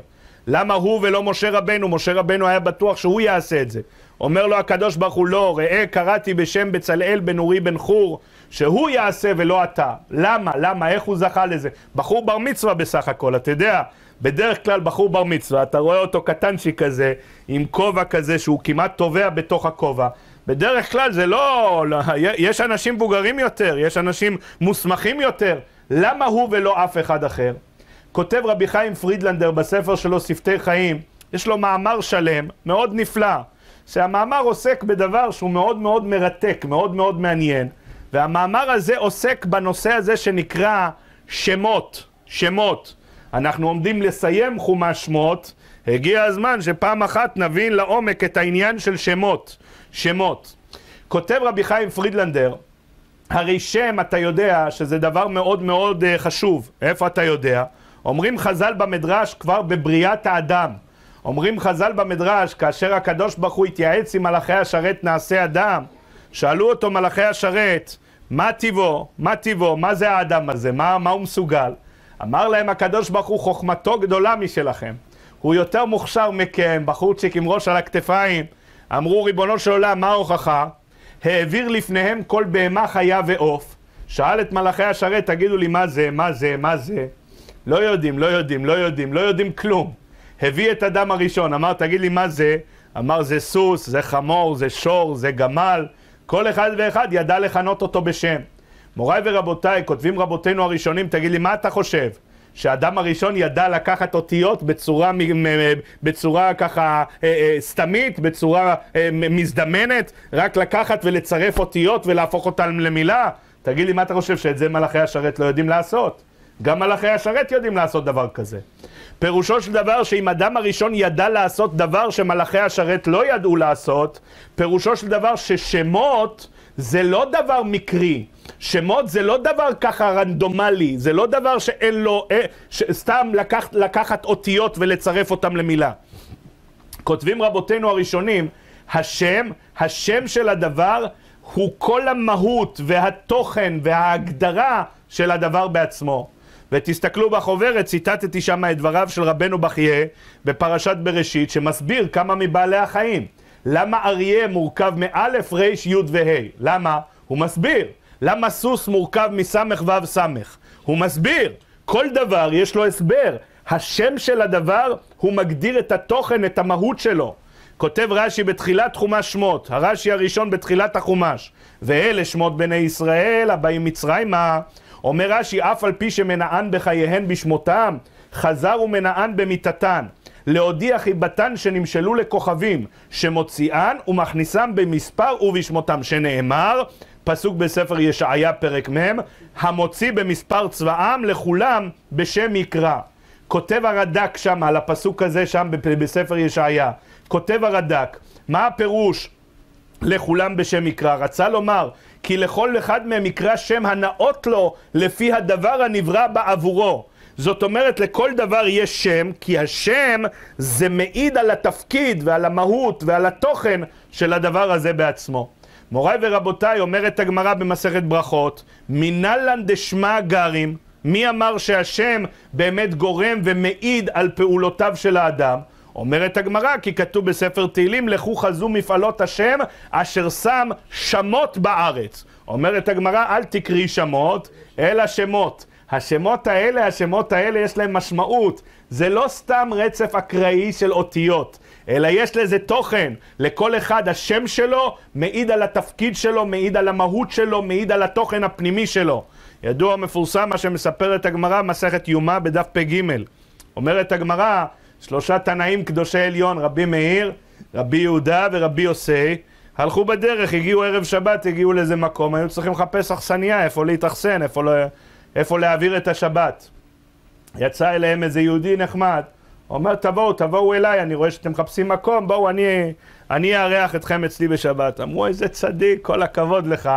למה הוא ולא משה רבנו? משה רבנו היה בטוח שהוא יעשה את זה. אומר לו הקדוש ברוך הוא לא, ראה קראתי בשם בצלאל בן אורי בן חור שהוא יעשה ולא אתה. למה? למה? איך הוא זכה לזה? בחור בר מצווה בסך הכל, אתה יודע, בדרך כלל בחור בר מצווה, אתה רואה אותו קטנצ'י כזה, עם כובע כזה שהוא כמעט טובע בתוך הכובע. בדרך כלל זה לא, לא, יש אנשים מבוגרים יותר, יש אנשים מוסמכים יותר. למה הוא ולא אף אחד אחר? כותב רבי חיים פרידלנדר בספר שלו, שפתי חיים, יש לו מאמר שלם, מאוד נפלא, שהמאמר עוסק בדבר שהוא מאוד מאוד מרתק, מאוד מאוד מעניין, והמאמר הזה עוסק בנושא הזה שנקרא שמות, שמות. אנחנו עומדים לסיים חומש שמות, הגיע הזמן שפעם אחת נבין לעומק את העניין של שמות, שמות. כותב רבי חיים פרידלנדר, הרי שם, אתה יודע שזה דבר מאוד מאוד uh, חשוב. איפה אתה יודע? אומרים חז"ל במדרש כבר בבריאת האדם. אומרים חז"ל במדרש, כאשר הקדוש ברוך הוא התייעץ עם מלאכי השרת נעשה אדם, שאלו אותו מלאכי השרת, מה טיבו? מה טיבו? מה זה האדם הזה? מה, מה הוא מסוגל? אמר להם הקדוש ברוך הוא, חוכמתו גדולה משלכם. הוא יותר מוכשר מכם, בחורצ'יק עם ראש על הכתפיים. אמרו, ריבונו של עולם, מה ההוכחה? העביר לפניהם כל בהמה חיה ועוף. שאל את מלאכי השרת, תגידו לי מה זה, מה זה, מה זה? לא יודעים, לא יודעים, לא יודעים, לא יודעים כלום. הביא את אדם הראשון, אמר, תגיד לי מה זה? אמר, זה סוס, זה חמור, זה שור, זה גמל. כל אחד ואחד ידע לכנות אותו בשם. מוריי ורבותיי, כותבים רבותינו הראשונים, תגיד לי, מה אתה חושב? שהאדם הראשון ידע לקחת אותיות בצורה, בצורה ככה אה, אה, סתמית, בצורה אה, מזדמנת, רק לקחת ולצרף אותיות ולהפוך אותן למילה? תגיד לי, מה אתה חושב, שאת זה מלאכי השרת לא יודעים לעשות? גם מלאכי השרת יודעים לעשות דבר כזה. פירושו של דבר שאם אדם הראשון ידע לעשות דבר שמלאכי השרת לא ידעו לעשות, פירושו של דבר ששמות זה לא דבר מקרי. שמות זה לא דבר ככה רנדומלי, זה לא דבר שאין לו, אה, סתם לקח, לקחת אותיות ולצרף אותם למילה. כותבים רבותינו הראשונים, השם, השם של הדבר הוא כל המהות והתוכן וההגדרה של הדבר בעצמו. ותסתכלו בחוברת, ציטטתי שם את דבריו של רבנו בחייה בפרשת בראשית, שמסביר כמה מבעלי החיים. למה אריה מורכב מאלף, ריש, י' וה'? למה? הוא מסביר. למה סוס מורכב מסמך ו' סמך? הוא מסביר. כל דבר יש לו הסבר. השם של הדבר, הוא מגדיר את התוכן, את המהות שלו. כותב רש"י בתחילת חומש שמות, הרש"י הראשון בתחילת החומש, ואלה שמות בני ישראל הבאים מצרימה. אומר רש"י, אף על פי שמנען בחייהן בשמותם, חזר ומנען במיתתן. להודיע חיבתן שנמשלו לכוכבים, שמוציאן ומכניסם במספר ובשמותם, שנאמר, פסוק בספר ישעיה פרק מ', המוציא במספר צבאם לכולם בשם יקרא. כותב הרד"ק שם, על הפסוק הזה שם בספר ישעיה, כותב הרד"ק, מה הפירוש לכולם בשם יקרא? רצה לומר, כי לכל אחד מהם יקרא שם הנאות לו לפי הדבר הנברא בעבורו. זאת אומרת, לכל דבר יש שם, כי השם זה מעיד על התפקיד ועל המהות ועל התוכן של הדבר הזה בעצמו. מוריי ורבותיי, אומרת הגמרא במסכת ברכות, מנלן דשמא גרים, מי אמר שהשם באמת גורם ומעיד על פעולותיו של האדם? אומרת הגמרא, כי כתוב בספר תהילים, לכו חזו מפעלות השם, אשר שם שמות בארץ. אומרת הגמרא, אל תקרי שמות, אלא שמות. השמות האלה, השמות האלה יש להם משמעות. זה לא סתם רצף אקראי של אותיות, אלא יש לזה תוכן. לכל אחד השם שלו מעיד על התפקיד שלו, מעיד על המהות שלו, מעיד על התוכן הפנימי שלו. ידוע מפורסם מה שמספרת הגמרא, מסכת יומא בדף פג. אומרת הגמרא, שלושה תנאים קדושי עליון, רבי מאיר, רבי יהודה ורבי יוסי, הלכו בדרך, הגיעו ערב שבת, הגיעו לאיזה מקום, היו צריכים לחפש אכסניה, איפה להתאכסן, איפה, לא, איפה להעביר את השבת. יצא אליהם איזה יהודי נחמד, אומר תבואו, תבואו אליי, אני רואה שאתם מחפשים מקום, בואו אני, אני אארח אתכם אצלי בשבת. אמרו איזה צדיק, כל הכבוד לך.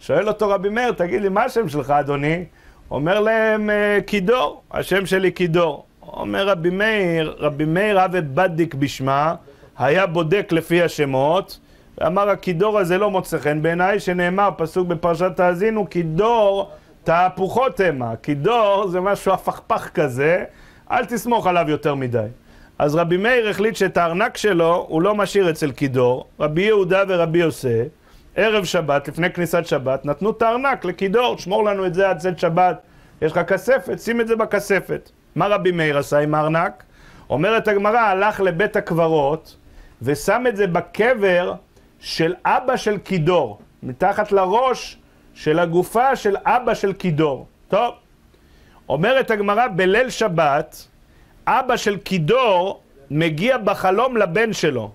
שואל אותו רבי מאיר, תגיד לי, מה השם שלך אדוני? אומר להם, אה, קידור, השם שלי קידור. אומר רבי מאיר, רבי מאיר אבי בדיק בשמה, היה בודק לפי השמות, ואמר הקידור הזה לא מוצא חן בעיניי, שנאמר פסוק בפרשת האזינו, קידור תהפוכות המה. קידור זה משהו הפכפך כזה, אל תסמוך עליו יותר מדי. אז רבי מאיר החליט שאת הארנק שלו הוא לא משאיר אצל קידור, רבי יהודה ורבי יוסי, ערב שבת, לפני כניסת שבת, נתנו את הארנק לקידור, שמור לנו את זה עד צאת שבת. יש לך כספת, שים את זה בכספת. מה רבי מאיר עשה עם הארנק? אומרת הגמרא, הלך לבית הקברות ושם את זה בקבר של אבא של קידור, מתחת לראש של הגופה של אבא של קידור. טוב, אומרת הגמרא, בליל שבת, אבא של קידור מגיע בחלום לבן שלו.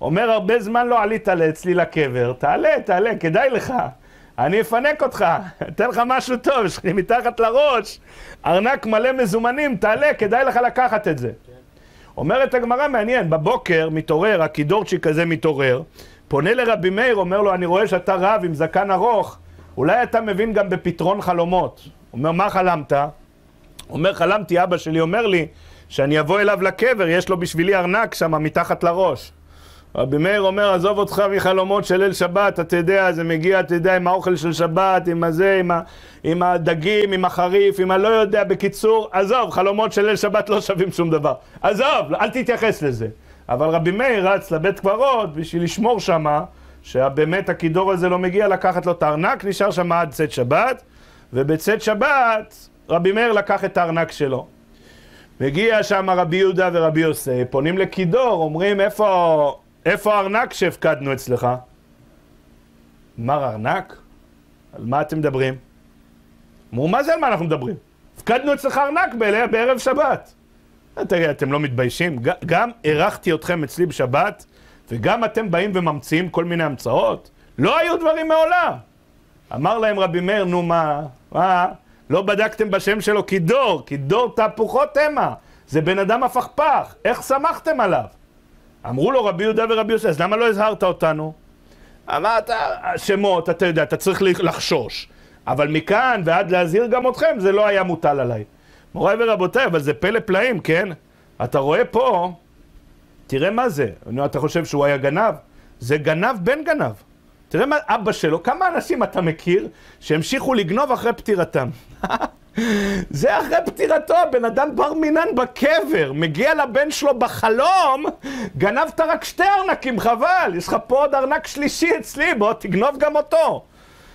אומר, הרבה זמן לא עלית אצלי לקבר, תעלה, תעלה, כדאי לך. אני אפנק אותך, אתן לך משהו טוב, יש לי מתחת לראש, ארנק מלא מזומנים, תעלה, כדאי לך לקחת את זה. אומרת הגמרא, מעניין, בבוקר מתעורר, הקידורצ'יק הזה מתעורר, פונה לרבי מאיר, אומר לו, אני רואה שאתה רב עם זקן ארוך, אולי אתה מבין גם בפתרון חלומות. אומר, מה חלמת? אומר, חלמתי, אבא שלי אומר לי, שאני אבוא אליו לקבר, יש לו בשבילי ארנק שם מתחת לראש. רבי מאיר אומר, עזוב אותך מחלומות של ליל שבת, אתה יודע, זה מגיע, אתה יודע, עם האוכל של שבת, עם הזה, עם, ה, עם הדגים, עם החריף, עם הלא יודע, בקיצור, עזוב, חלומות של ליל שבת לא שווים שום דבר. עזוב, אל תתייחס לזה. אבל רבי מאיר רץ לבית קברות בשביל לשמור שמה, שבאמת הכידור הזה לא מגיע לקחת לו את הארנק, נשאר שם עד צאת שבת, ובצאת שבת רבי מאיר לקח את הארנק שלו. מגיע שם רבי יהודה ורבי יוסי, פונים לכידור, אומרים איפה, איפה הארנק שהפקדנו אצלך? מר ארנק? על מה אתם מדברים? אמרו, מה זה על מה אנחנו מדברים? הפקדנו אצלך ארנק בערב שבת. תגיד, אתם לא מתביישים? גם אירחתי אתכם אצלי בשבת, וגם אתם באים וממציאים כל מיני המצאות? לא היו דברים מעולם. אמר להם רבי מאיר, נו מה, מה? לא בדקתם בשם שלו כדור, כדור תהפוכות המה. זה בן אדם הפכפך, איך שמחתם עליו? אמרו לו רבי יהודה ורבי יוסף, אז למה לא הזהרת אותנו? אמרת, שמות, אתה יודע, אתה צריך לחשוש. אבל מכאן ועד להזהיר גם אתכם, זה לא היה מוטל עליי. מוריי ורבותיי, אבל זה פלא פלאים, כן? אתה רואה פה, תראה מה זה. אתה חושב שהוא היה גנב? זה גנב בן גנב. תראה מה אבא שלו, כמה אנשים אתה מכיר שהמשיכו לגנוב אחרי פטירתם? זה אחרי פטירתו, הבן אדם בר מינן בקבר, מגיע לבן שלו בחלום, גנבת רק שתי ארנקים, חבל, יש לך פה עוד ארנק שלישי אצלי, בוא תגנוב גם אותו.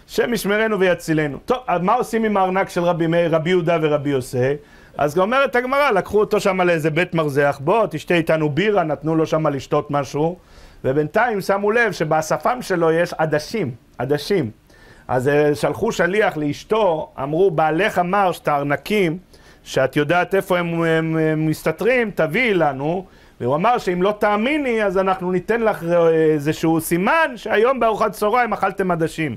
השם ישמרנו ויצילנו. טוב, מה עושים עם הארנק של רבי מאיר, רבי יהודה ורבי יוסי? אז אומרת הגמרא, לקחו אותו שם לאיזה בית מרזח, בוא תשתה איתנו בירה, נתנו לו שם לשתות משהו, ובינתיים שמו לב שבאספם שלו יש עדשים, עדשים. אז אה, שלחו שליח לאשתו, אמרו, בעלך אמר שאת הארנקים, שאת יודעת איפה הם, הם, הם מסתתרים, תביאי לנו. והוא אמר שאם לא תאמיני, אז אנחנו ניתן לך אה, איזשהו סימן שהיום בארוחת צהריים אכלתם עדשים.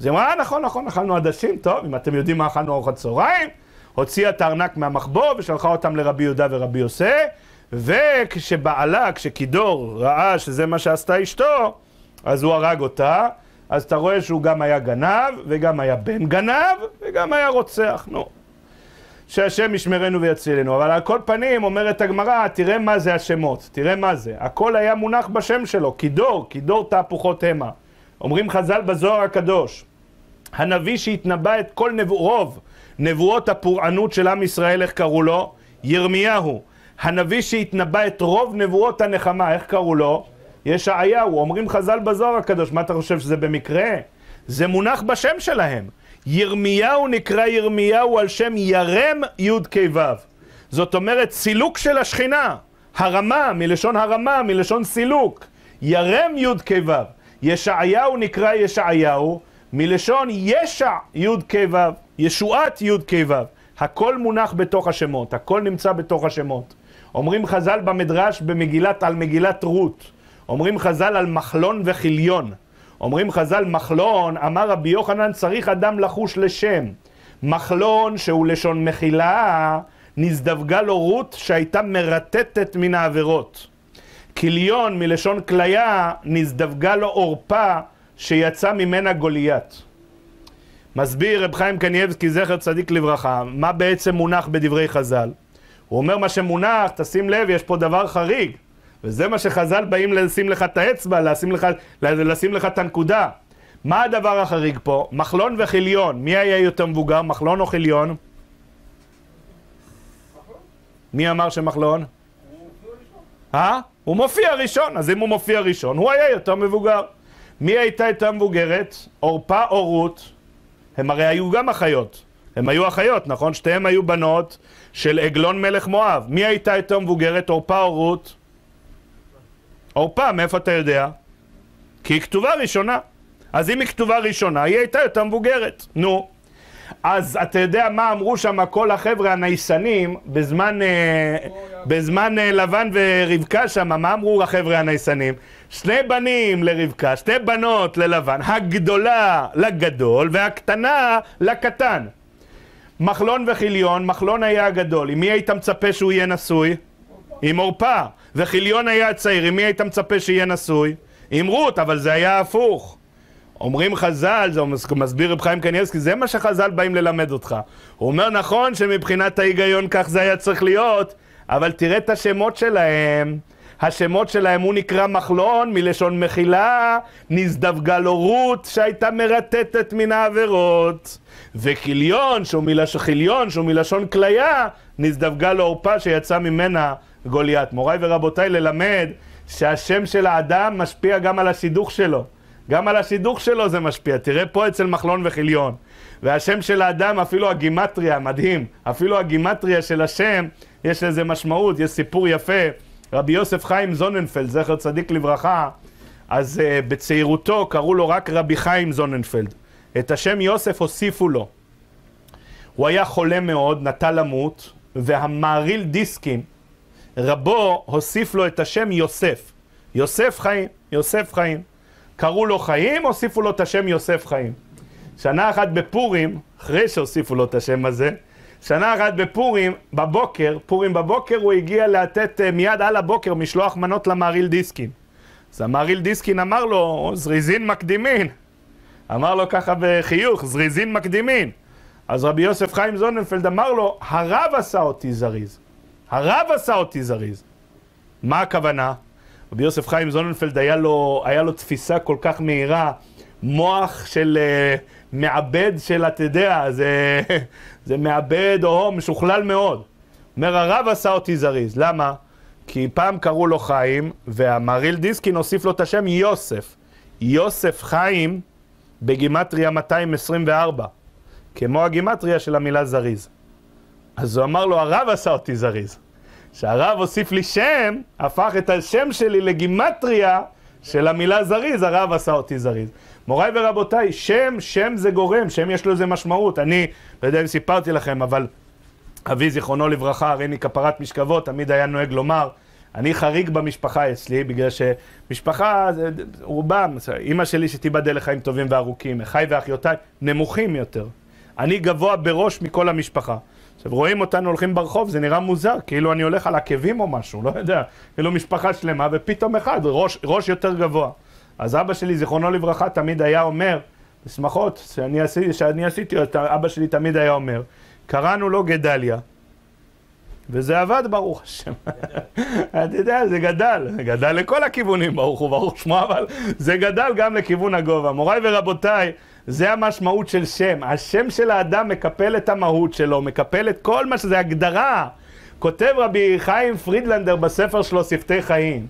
אז היא אמרה, אה, נכון, נכון, אכלנו עדשים, טוב, אם אתם יודעים מה אכלנו ארוחת צהריים, הוציאה את הארנק מהמחבוא ושלחה אותם לרבי יהודה ורבי יוסי, וכשבעלה, כשכידור ראה שזה מה שעשתה אשתו, אז הוא הרג אותה, אז אתה רואה שהוא גם היה גנב, וגם היה בן גנב, וגם היה רוצח, נו. שהשם ישמרנו ויצילנו. אבל על כל פנים, אומרת הגמרא, תראה מה זה השמות, תראה מה זה. הכל היה מונח בשם שלו, כידור, כידור תהפוכות המה. אומרים חז"ל בזוהר הקדוש, הנביא שהתנבא את כל נבוא, רוב נבואות הפורענות של עם ישראל, איך קראו לו? ירמיהו. הנביא שהתנבא את רוב נבואות הנחמה, איך קראו לו? ישעיהו. אומרים חז"ל בזוהר הקדוש, מה אתה חושב שזה במקרה? זה מונח בשם שלהם. ירמיהו נקרא ירמיהו על שם ירם י"ק ו'. זאת אומרת, סילוק של השכינה. הרמה, מלשון הרמה, מלשון סילוק. ירם י"ק ו'. ישעיהו נקרא ישעיהו, מלשון ישע י"ק ו'. ישועת י"ק ו'. הכל מונח בתוך השמות, הכל נמצא בתוך השמות. אומרים חז"ל במדרש במגילת, על מגילת רות, אומרים חז"ל על מחלון וכיליון. אומרים חז"ל מחלון, אמר רבי יוחנן צריך אדם לחוש לשם. מחלון שהוא לשון מחילה, נזדווגה לו רות שהייתה מרטטת מן העבירות. כיליון מלשון כליה, נזדווגה לו עורפה שיצא ממנה גוליית. מסביר רב חיים קנייבסקי, זכר צדיק לברכה, מה בעצם מונח בדברי חז"ל. הוא אומר מה שמונח, תשים לב, יש פה דבר חריג. וזה מה שחז"ל באים לשים לך את האצבע, לשים לך, לשים לך את הנקודה. מה הדבר החריג פה? מחלון וחיליון. מי היה יותר מבוגר, מחלון או חיליון? מי אמר שמחלון? אה? הוא מופיע ראשון, אז אם הוא מופיע ראשון, הוא היה יותר מבוגר. מי הייתה יותר מבוגרת? עורפה או רות? הם הרי היו גם אחיות. הם היו אחיות, נכון? שתיהן היו בנות של עגלון מלך מואב. מי הייתה יותר מבוגרת, עורפה או רות? עורפה, מאיפה אתה יודע? כי היא כתובה ראשונה. אז אם היא כתובה ראשונה, היא הייתה יותר מבוגרת. נו. אז אתה יודע מה אמרו שם כל החבר'ה הנייסנים בזמן, אה, בזמן אה, לבן ורבקה שם, מה אמרו החבר'ה הנייסנים? שני בנים לרבקה, שתי בנות ללבן, הגדולה לגדול והקטנה לקטן. מחלון וחיליון, מחלון היה הגדול, עם מי היית מצפה שהוא יהיה נשוי? עם עורפה. וחיליון היה הצעיר, עם מי היית מצפה שיהיה נשוי? עם רות, אבל זה היה הפוך. אומרים חז"ל, זה מסביר רב חיים קניאסקי, זה מה שחז"ל באים ללמד אותך. הוא אומר נכון שמבחינת ההיגיון כך זה היה צריך להיות, אבל תראה את השמות שלהם. השמות שלהם, הוא נקרא מחלון מלשון מחילה, נזדווגה לו רות שהייתה מרטטת מן העבירות. וכיליון, שהוא חיליון, שהוא מלשון כליה, נזדווגה לו עורפה שיצא ממנה גוליית. מוריי ורבותיי, ללמד שהשם של האדם משפיע גם על השידוך שלו. גם על השידוך שלו זה משפיע. תראה פה אצל מחלון וחיליון. והשם של האדם, אפילו הגימטריה, מדהים, אפילו הגימטריה של השם, יש לזה משמעות, יש סיפור יפה. רבי יוסף חיים זוננפלד, זכר צדיק לברכה, אז uh, בצעירותו קראו לו רק רבי חיים זוננפלד. את השם יוסף הוסיפו לו. הוא היה חולה מאוד, נטה למות, והמעריל דיסקים, רבו הוסיף לו את השם יוסף. יוסף חיים, יוסף חיים. קראו לו חיים, הוסיפו לו את השם יוסף חיים. שנה אחת בפורים, אחרי שהוסיפו לו את השם הזה, שנה אחת בפורים, בבוקר, פורים בבוקר, הוא הגיע לתת אה, מיד על הבוקר משלוח מנות למהריל דיסקין. אז המהריל דיסקין אמר לו, זריזין מקדימין. אמר לו ככה בחיוך, זריזין מקדימין. אז רבי יוסף חיים זוננפלד אמר לו, הרב עשה אותי זריז. הרב עשה אותי זריז. מה הכוונה? רבי יוסף חיים זוננפלד היה לו, היה לו תפיסה כל כך מהירה, מוח של uh, מעבד של, אתה יודע, זה, זה מעבד או משוכלל מאוד. אומר, הרב עשה אותי זריז. למה? כי פעם קראו לו חיים, והמריל דיסקין הוסיף לו את השם יוסף. יוסף חיים בגימטריה 224, כמו הגימטריה של המילה זריז. אז הוא אמר לו, הרב עשה אותי זריז. כשהרב הוסיף לי שם, הפך את השם שלי לגימטריה של המילה זריז, הרב עשה אותי זריז. מוריי ורבותיי, שם, שם זה גורם, שם יש לו איזה משמעות. אני, לא יודע אם סיפרתי לכם, אבל אבי זיכרונו לברכה, הריני כפרת משכבות, תמיד היה נוהג לומר, אני חריג במשפחה אצלי, בגלל שמשפחה, רובם, אימא שלי שתיבדל לחיים טובים וארוכים, אחיי ואחיותיי, נמוכים יותר. אני גבוה בראש מכל המשפחה. עכשיו, רואים אותנו הולכים ברחוב, זה נראה מוזר, כאילו אני הולך על עקבים או משהו, לא יודע, כאילו משפחה שלמה, ופתאום אחד, ראש, ראש יותר גבוה. אז אבא שלי, זיכרונו לברכה, תמיד היה אומר, בשמחות שאני, עשי, שאני עשיתי, אבא שלי תמיד היה אומר, קראנו לו גדליה, וזה עבד, ברוך השם. אתה יודע, זה גדל, זה גדל לכל הכיוונים, ברוך הוא, ברוך שמו, אבל זה גדל גם לכיוון הגובה. מוריי ורבותיי, זה המשמעות של שם. השם של האדם מקפל את המהות שלו, מקפל את כל מה שזה הגדרה. כותב רבי חיים פרידלנדר בספר שלו, שפתי חיים.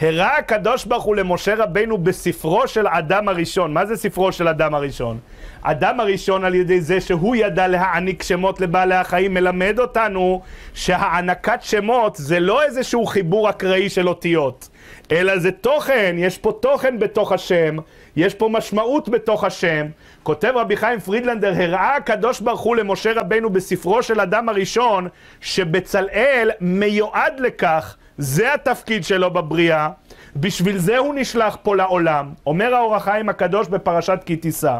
הראה הקדוש ברוך הוא למשה רבינו בספרו של אדם הראשון. מה זה ספרו של אדם הראשון? אדם הראשון על ידי זה שהוא ידע להעניק שמות לבעלי החיים מלמד אותנו שהענקת שמות זה לא איזשהו חיבור אקראי של אותיות אלא זה תוכן, יש פה תוכן בתוך השם, יש פה משמעות בתוך השם. כותב רבי חיים פרידלנדר, הראה הקדוש ברוך הוא למשה רבינו בספרו של אדם הראשון שבצלאל מיועד לכך זה התפקיד שלו בבריאה, בשביל זה הוא נשלח פה לעולם. אומר האור החיים הקדוש בפרשת כי תישא.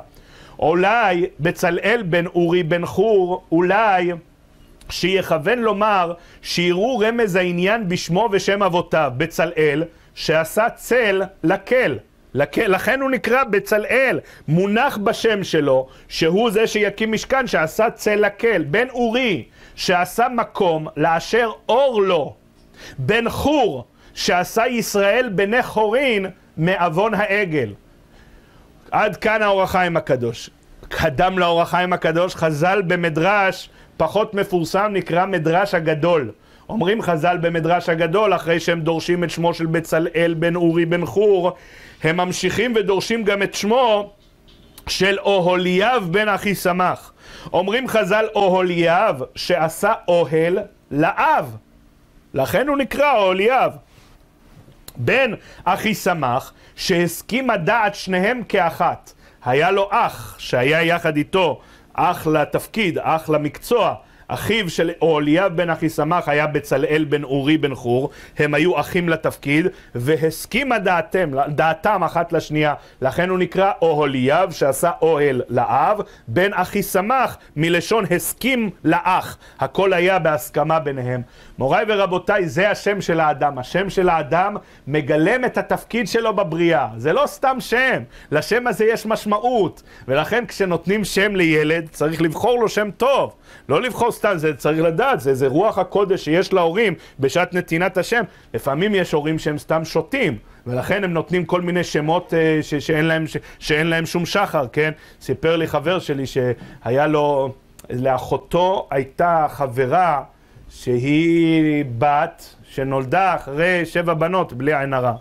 אולי בצלאל בן אורי בן חור, אולי שיכוון לומר שיראו רמז העניין בשמו ושם אבותיו, בצלאל, שעשה צל לקל. לכן הוא נקרא בצלאל, מונח בשם שלו, שהוא זה שיקים משכן, שעשה צל לקל. בן אורי, שעשה מקום לאשר אור לו. בן חור, שעשה ישראל בני חורין מעוון העגל. עד כאן האור החיים הקדוש. קדם לאור החיים הקדוש, חז"ל במדרש פחות מפורסם נקרא מדרש הגדול. אומרים חז"ל במדרש הגדול, אחרי שהם דורשים את שמו של בצלאל בן אורי בן חור, הם ממשיכים ודורשים גם את שמו של אוהליאב בן אחי סמך. אומרים חז"ל אוהליאב שעשה אוהל לאב. לכן הוא נקרא אוהליאב. בן אחי סמך, שהסכים הדעת שניהם כאחת. היה לו אח שהיה יחד איתו, אח לתפקיד, אח למקצוע, אחיו של אוליאב בן אחיסמך היה בצלאל בן אורי בן חור, הם היו אחים לתפקיד, והסכימה דעתם, דעתם אחת לשנייה, לכן הוא נקרא אוהליאב שעשה אוהל לאב, בן אחיסמך מלשון הסכים לאח, הכל היה בהסכמה ביניהם. מוריי ורבותיי, זה השם של האדם, השם של האדם מגלם את התפקיד שלו בבריאה, זה לא סתם שם, לשם הזה יש משמעות, ולכן כשנותנים שם לילד צריך לבחור לו שם טוב, לא לבחור סתם, זה צריך לדעת, זה, זה רוח הקודש שיש להורים בשעת נתינת השם. לפעמים יש הורים שהם סתם שותים, ולכן הם נותנים כל מיני שמות uh, ש, שאין, להם, ש, שאין להם שום שחר, כן? סיפר לי חבר שלי שהיה לו, לאחותו הייתה חברה שהיא בת שנולדה אחרי שבע בנות, בלי עין הרע.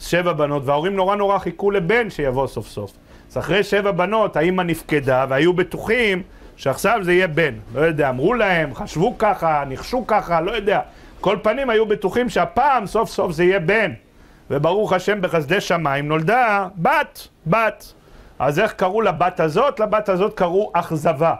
שבע בנות, וההורים נורא נורא חיכו לבן שיבוא סוף סוף. אז אחרי שבע בנות, האימא נפקדה, והיו בטוחים שעכשיו זה יהיה בן. לא יודע, אמרו להם, חשבו ככה, ניחשו ככה, לא יודע. כל פנים היו בטוחים שהפעם סוף סוף זה יהיה בן. וברוך השם בחסדי שמיים נולדה בת, בת. אז איך קראו לבת הזאת? לבת הזאת קראו אכזבה.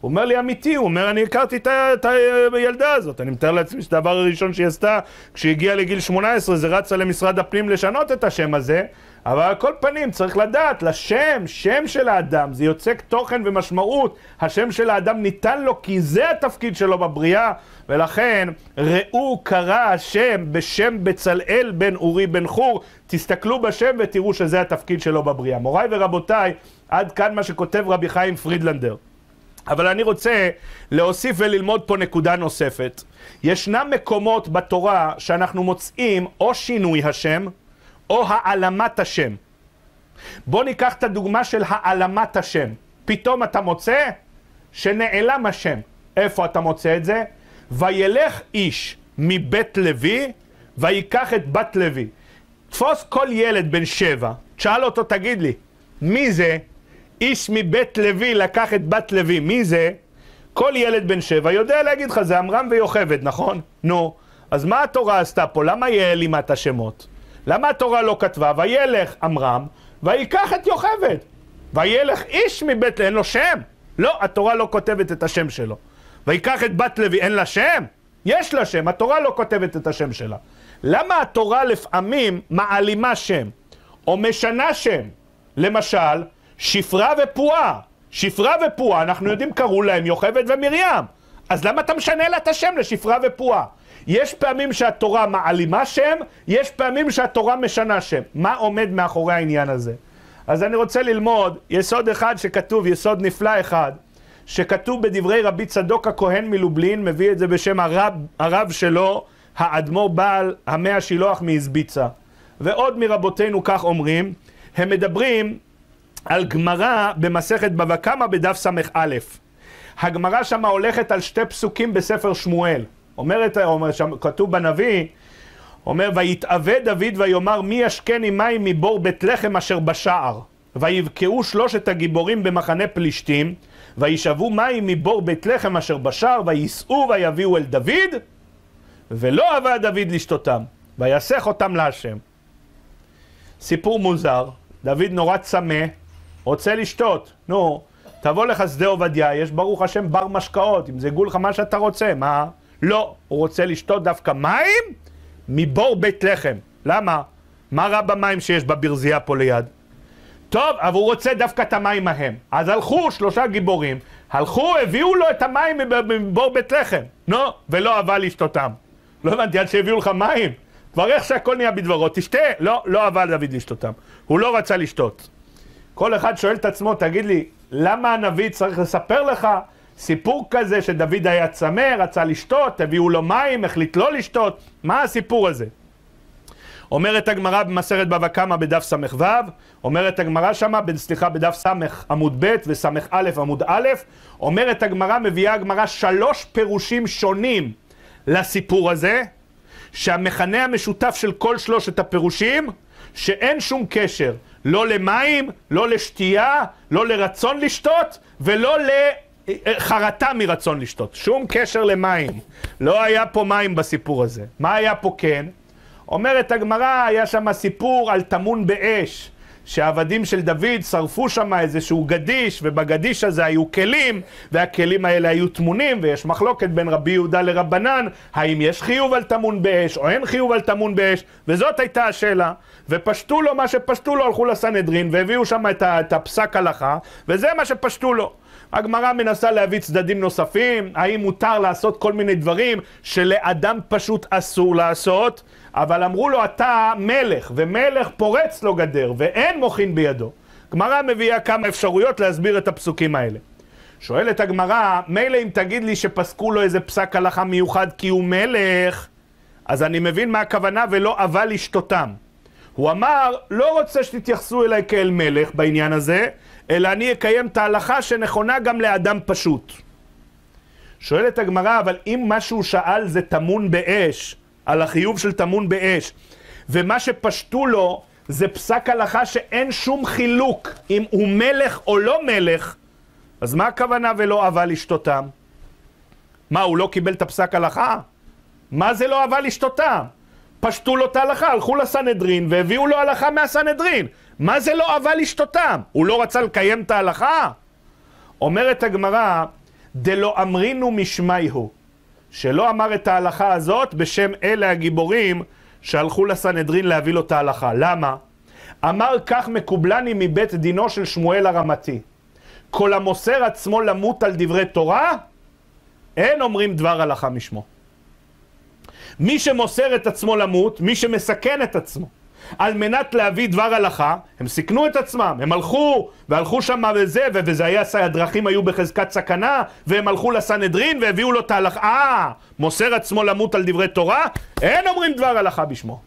הוא אומר לי, אמיתי, הוא אומר, אני הכרתי את הילדה הזאת. אני מתאר לעצמי שהדבר הראשון שהיא עשתה כשהיא הגיעה לגיל 18 זה רצה למשרד הפנים לשנות את השם הזה, אבל על כל פנים צריך לדעת, לשם, שם של האדם, זה יוצק תוכן ומשמעות. השם של האדם ניתן לו כי זה התפקיד שלו בבריאה, ולכן ראו קרא השם בשם בצלאל בן אורי בן חור, תסתכלו בשם ותראו שזה התפקיד שלו בבריאה. מוריי ורבותיי, עד כאן מה שכותב רבי חיים פרידלנדר. אבל אני רוצה להוסיף וללמוד פה נקודה נוספת. ישנם מקומות בתורה שאנחנו מוצאים או שינוי השם, או העלמת השם. בואו ניקח את הדוגמה של העלמת השם. פתאום אתה מוצא שנעלם השם. איפה אתה מוצא את זה? וילך איש מבית לוי, ויקח את בת לוי. תפוס כל ילד בן שבע, תשאל אותו, תגיד לי, מי זה? איש מבית לוי לקח את בת לוי, מי זה? כל ילד בן שבע יודע להגיד לך, זה עמרם ויוכבד, נכון? נו, אז מה התורה עשתה פה? למה היא העלימה את השמות? למה התורה לא כתבה, וילך עמרם, ויקח את יוכבד. וילך איש מבית אין לו שם. לא, התורה לא כותבת את השם שלו. ויקח את בת לוי, אין לה שם? יש לה שם, התורה לא כותבת את השם שלה. למה התורה לפעמים מעלימה שם, או משנה שם? למשל, שפרה ופועה. שפרה ופועה, אנחנו יודעים, קראו להם יוכבד ומרים. אז למה אתה משנה לה את השם לשפרה ופועה? יש פעמים שהתורה מעלימה שם, יש פעמים שהתורה משנה שם. מה עומד מאחורי העניין הזה? אז אני רוצה ללמוד יסוד אחד שכתוב, יסוד נפלא אחד, שכתוב בדברי רבי צדוק הכהן מלובלין, מביא את זה בשם הרב, הרב שלו, האדמו"ר בעל המאה שילוח מאזביצה. ועוד מרבותינו כך אומרים, הם מדברים על גמרא במסכת בבא קמא בדף ס"א. הגמרא שם הולכת על שתי פסוקים בספר שמואל. אומרת, אומר, שם, כתוב בנביא, אומר, ויתאווה דוד ויאמר מי ישקני מים מבור בית לחם אשר בשער. ויבקעו שלושת הגיבורים במחנה פלישתים, וישאבו מים מבור בית לחם אשר בשער, וייסעו ויביאו אל דוד, ולא אהבה דוד לשתותם, ויסך אותם להשם. סיפור מוזר, דוד נורא צמא, רוצה לשתות, נו, תבוא לך שדה עובדיה, יש ברוך השם בר משקאות, אם זה גול לך מה שאתה רוצה, מה? לא, הוא רוצה לשתות דווקא מים מבור בית לחם. למה? מה רע במים שיש בברזייה פה ליד? טוב, אבל הוא רוצה דווקא את המים ההם. אז הלכו שלושה גיבורים, הלכו, הביאו לו את המים מבור בית לחם. נו, ולא אהבה לשתותם. לא הבנתי, עד שהביאו לך מים. כבר איך שהכל נהיה בדברו, תשתה. לא, לא אהבה דוד לשתותם. הוא לא רצה לשתות. כל אחד שואל את עצמו, תגיד לי, למה הנביא צריך לספר לך סיפור כזה שדוד היה צמא, רצה לשתות, הביאו לו מים, החליט לא לשתות? מה הסיפור הזה? אומרת הגמרא במסרת בבא קמא בדף ס"ו, אומרת הגמרא שמה, סליחה, בדף ס' עמוד ב' וס"א עמוד א', אומרת הגמרא, מביאה הגמרא שלוש פירושים שונים לסיפור הזה, שהמכנה המשותף של כל שלושת הפירושים, שאין שום קשר לא למים, לא לשתייה, לא לרצון לשתות ולא לחרטה מרצון לשתות. שום קשר למים. לא היה פה מים בסיפור הזה. מה היה פה כן? אומרת הגמרא, היה שם סיפור על טמון באש. שהעבדים של דוד שרפו שם איזשהו גדיש, ובגדיש הזה היו כלים, והכלים האלה היו טמונים, ויש מחלוקת בין רבי יהודה לרבנן, האם יש חיוב על טמון באש, או אין חיוב על טמון באש, וזאת הייתה השאלה. ופשטו לו מה שפשטו לו, הלכו לסנהדרין, והביאו שם את, את הפסק הלכה, וזה מה שפשטו לו. הגמרא מנסה להביא צדדים נוספים, האם מותר לעשות כל מיני דברים שלאדם פשוט אסור לעשות, אבל אמרו לו אתה מלך, ומלך פורץ לו גדר, ואין מוחין בידו. גמרא מביאה כמה אפשרויות להסביר את הפסוקים האלה. שואלת הגמרא, מילא אם תגיד לי שפסקו לו איזה פסק הלכה מיוחד כי הוא מלך, אז אני מבין מה הכוונה ולא אבל לשתותם. הוא אמר, לא רוצה שתתייחסו אליי כאל מלך בעניין הזה, אלא אני אקיים את ההלכה שנכונה גם לאדם פשוט. שואלת הגמרא, אבל אם מה שהוא שאל זה טמון באש, על החיוב של טמון באש, ומה שפשטו לו זה פסק הלכה שאין שום חילוק אם הוא מלך או לא מלך, אז מה הכוונה ולא אהבה לשתותם? מה, הוא לא קיבל את הפסק הלכה? מה זה לא אהבה לשתותם? פשטו לו את ההלכה, הלכו לסנהדרין והביאו לו הלכה מהסנהדרין. מה זה לא אהבה לשתותם? הוא לא רצה לקיים את ההלכה? אומרת הגמרא, דלא אמרינו משמייהו, שלא אמר את ההלכה הזאת בשם אלה הגיבורים שהלכו לסנהדרין להביא לו את ההלכה. למה? אמר כך מקובלני מבית דינו של שמואל הרמתי. כל המוסר עצמו למות על דברי תורה, אין אומרים דבר הלכה משמו. מי שמוסר את עצמו למות, מי שמסכן את עצמו, על מנת להביא דבר הלכה, הם סיכנו את עצמם, הם הלכו, והלכו שם וזה, וזה היה, הדרכים היו בחזקת סכנה, והם הלכו לסנהדרין והביאו לו את ההלכה, אה, מוסר עצמו למות על דברי תורה, אין אומרים דבר הלכה בשמו.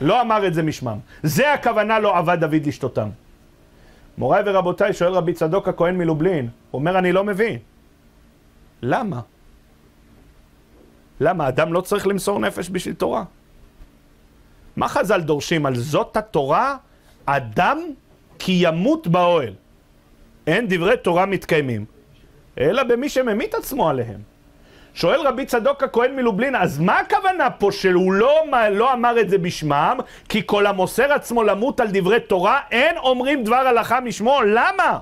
לא אמר את זה משמם. זה הכוונה לא עבד דוד לשתותם. מוריי ורבותיי, שואל רבי צדוק הכהן מלובלין, הוא אומר אני לא מבין. למה? למה? אדם לא צריך למסור נפש בשביל תורה. מה חז"ל דורשים על זאת התורה? אדם כי ימות באוהל. אין דברי תורה מתקיימים, אלא במי שממית עצמו עליהם. שואל רבי צדוק הכהן מלובלין, אז מה הכוונה פה שהוא לא, לא אמר את זה בשמם? כי כל המוסר עצמו למות על דברי תורה, אין אומרים דבר הלכה משמו, למה?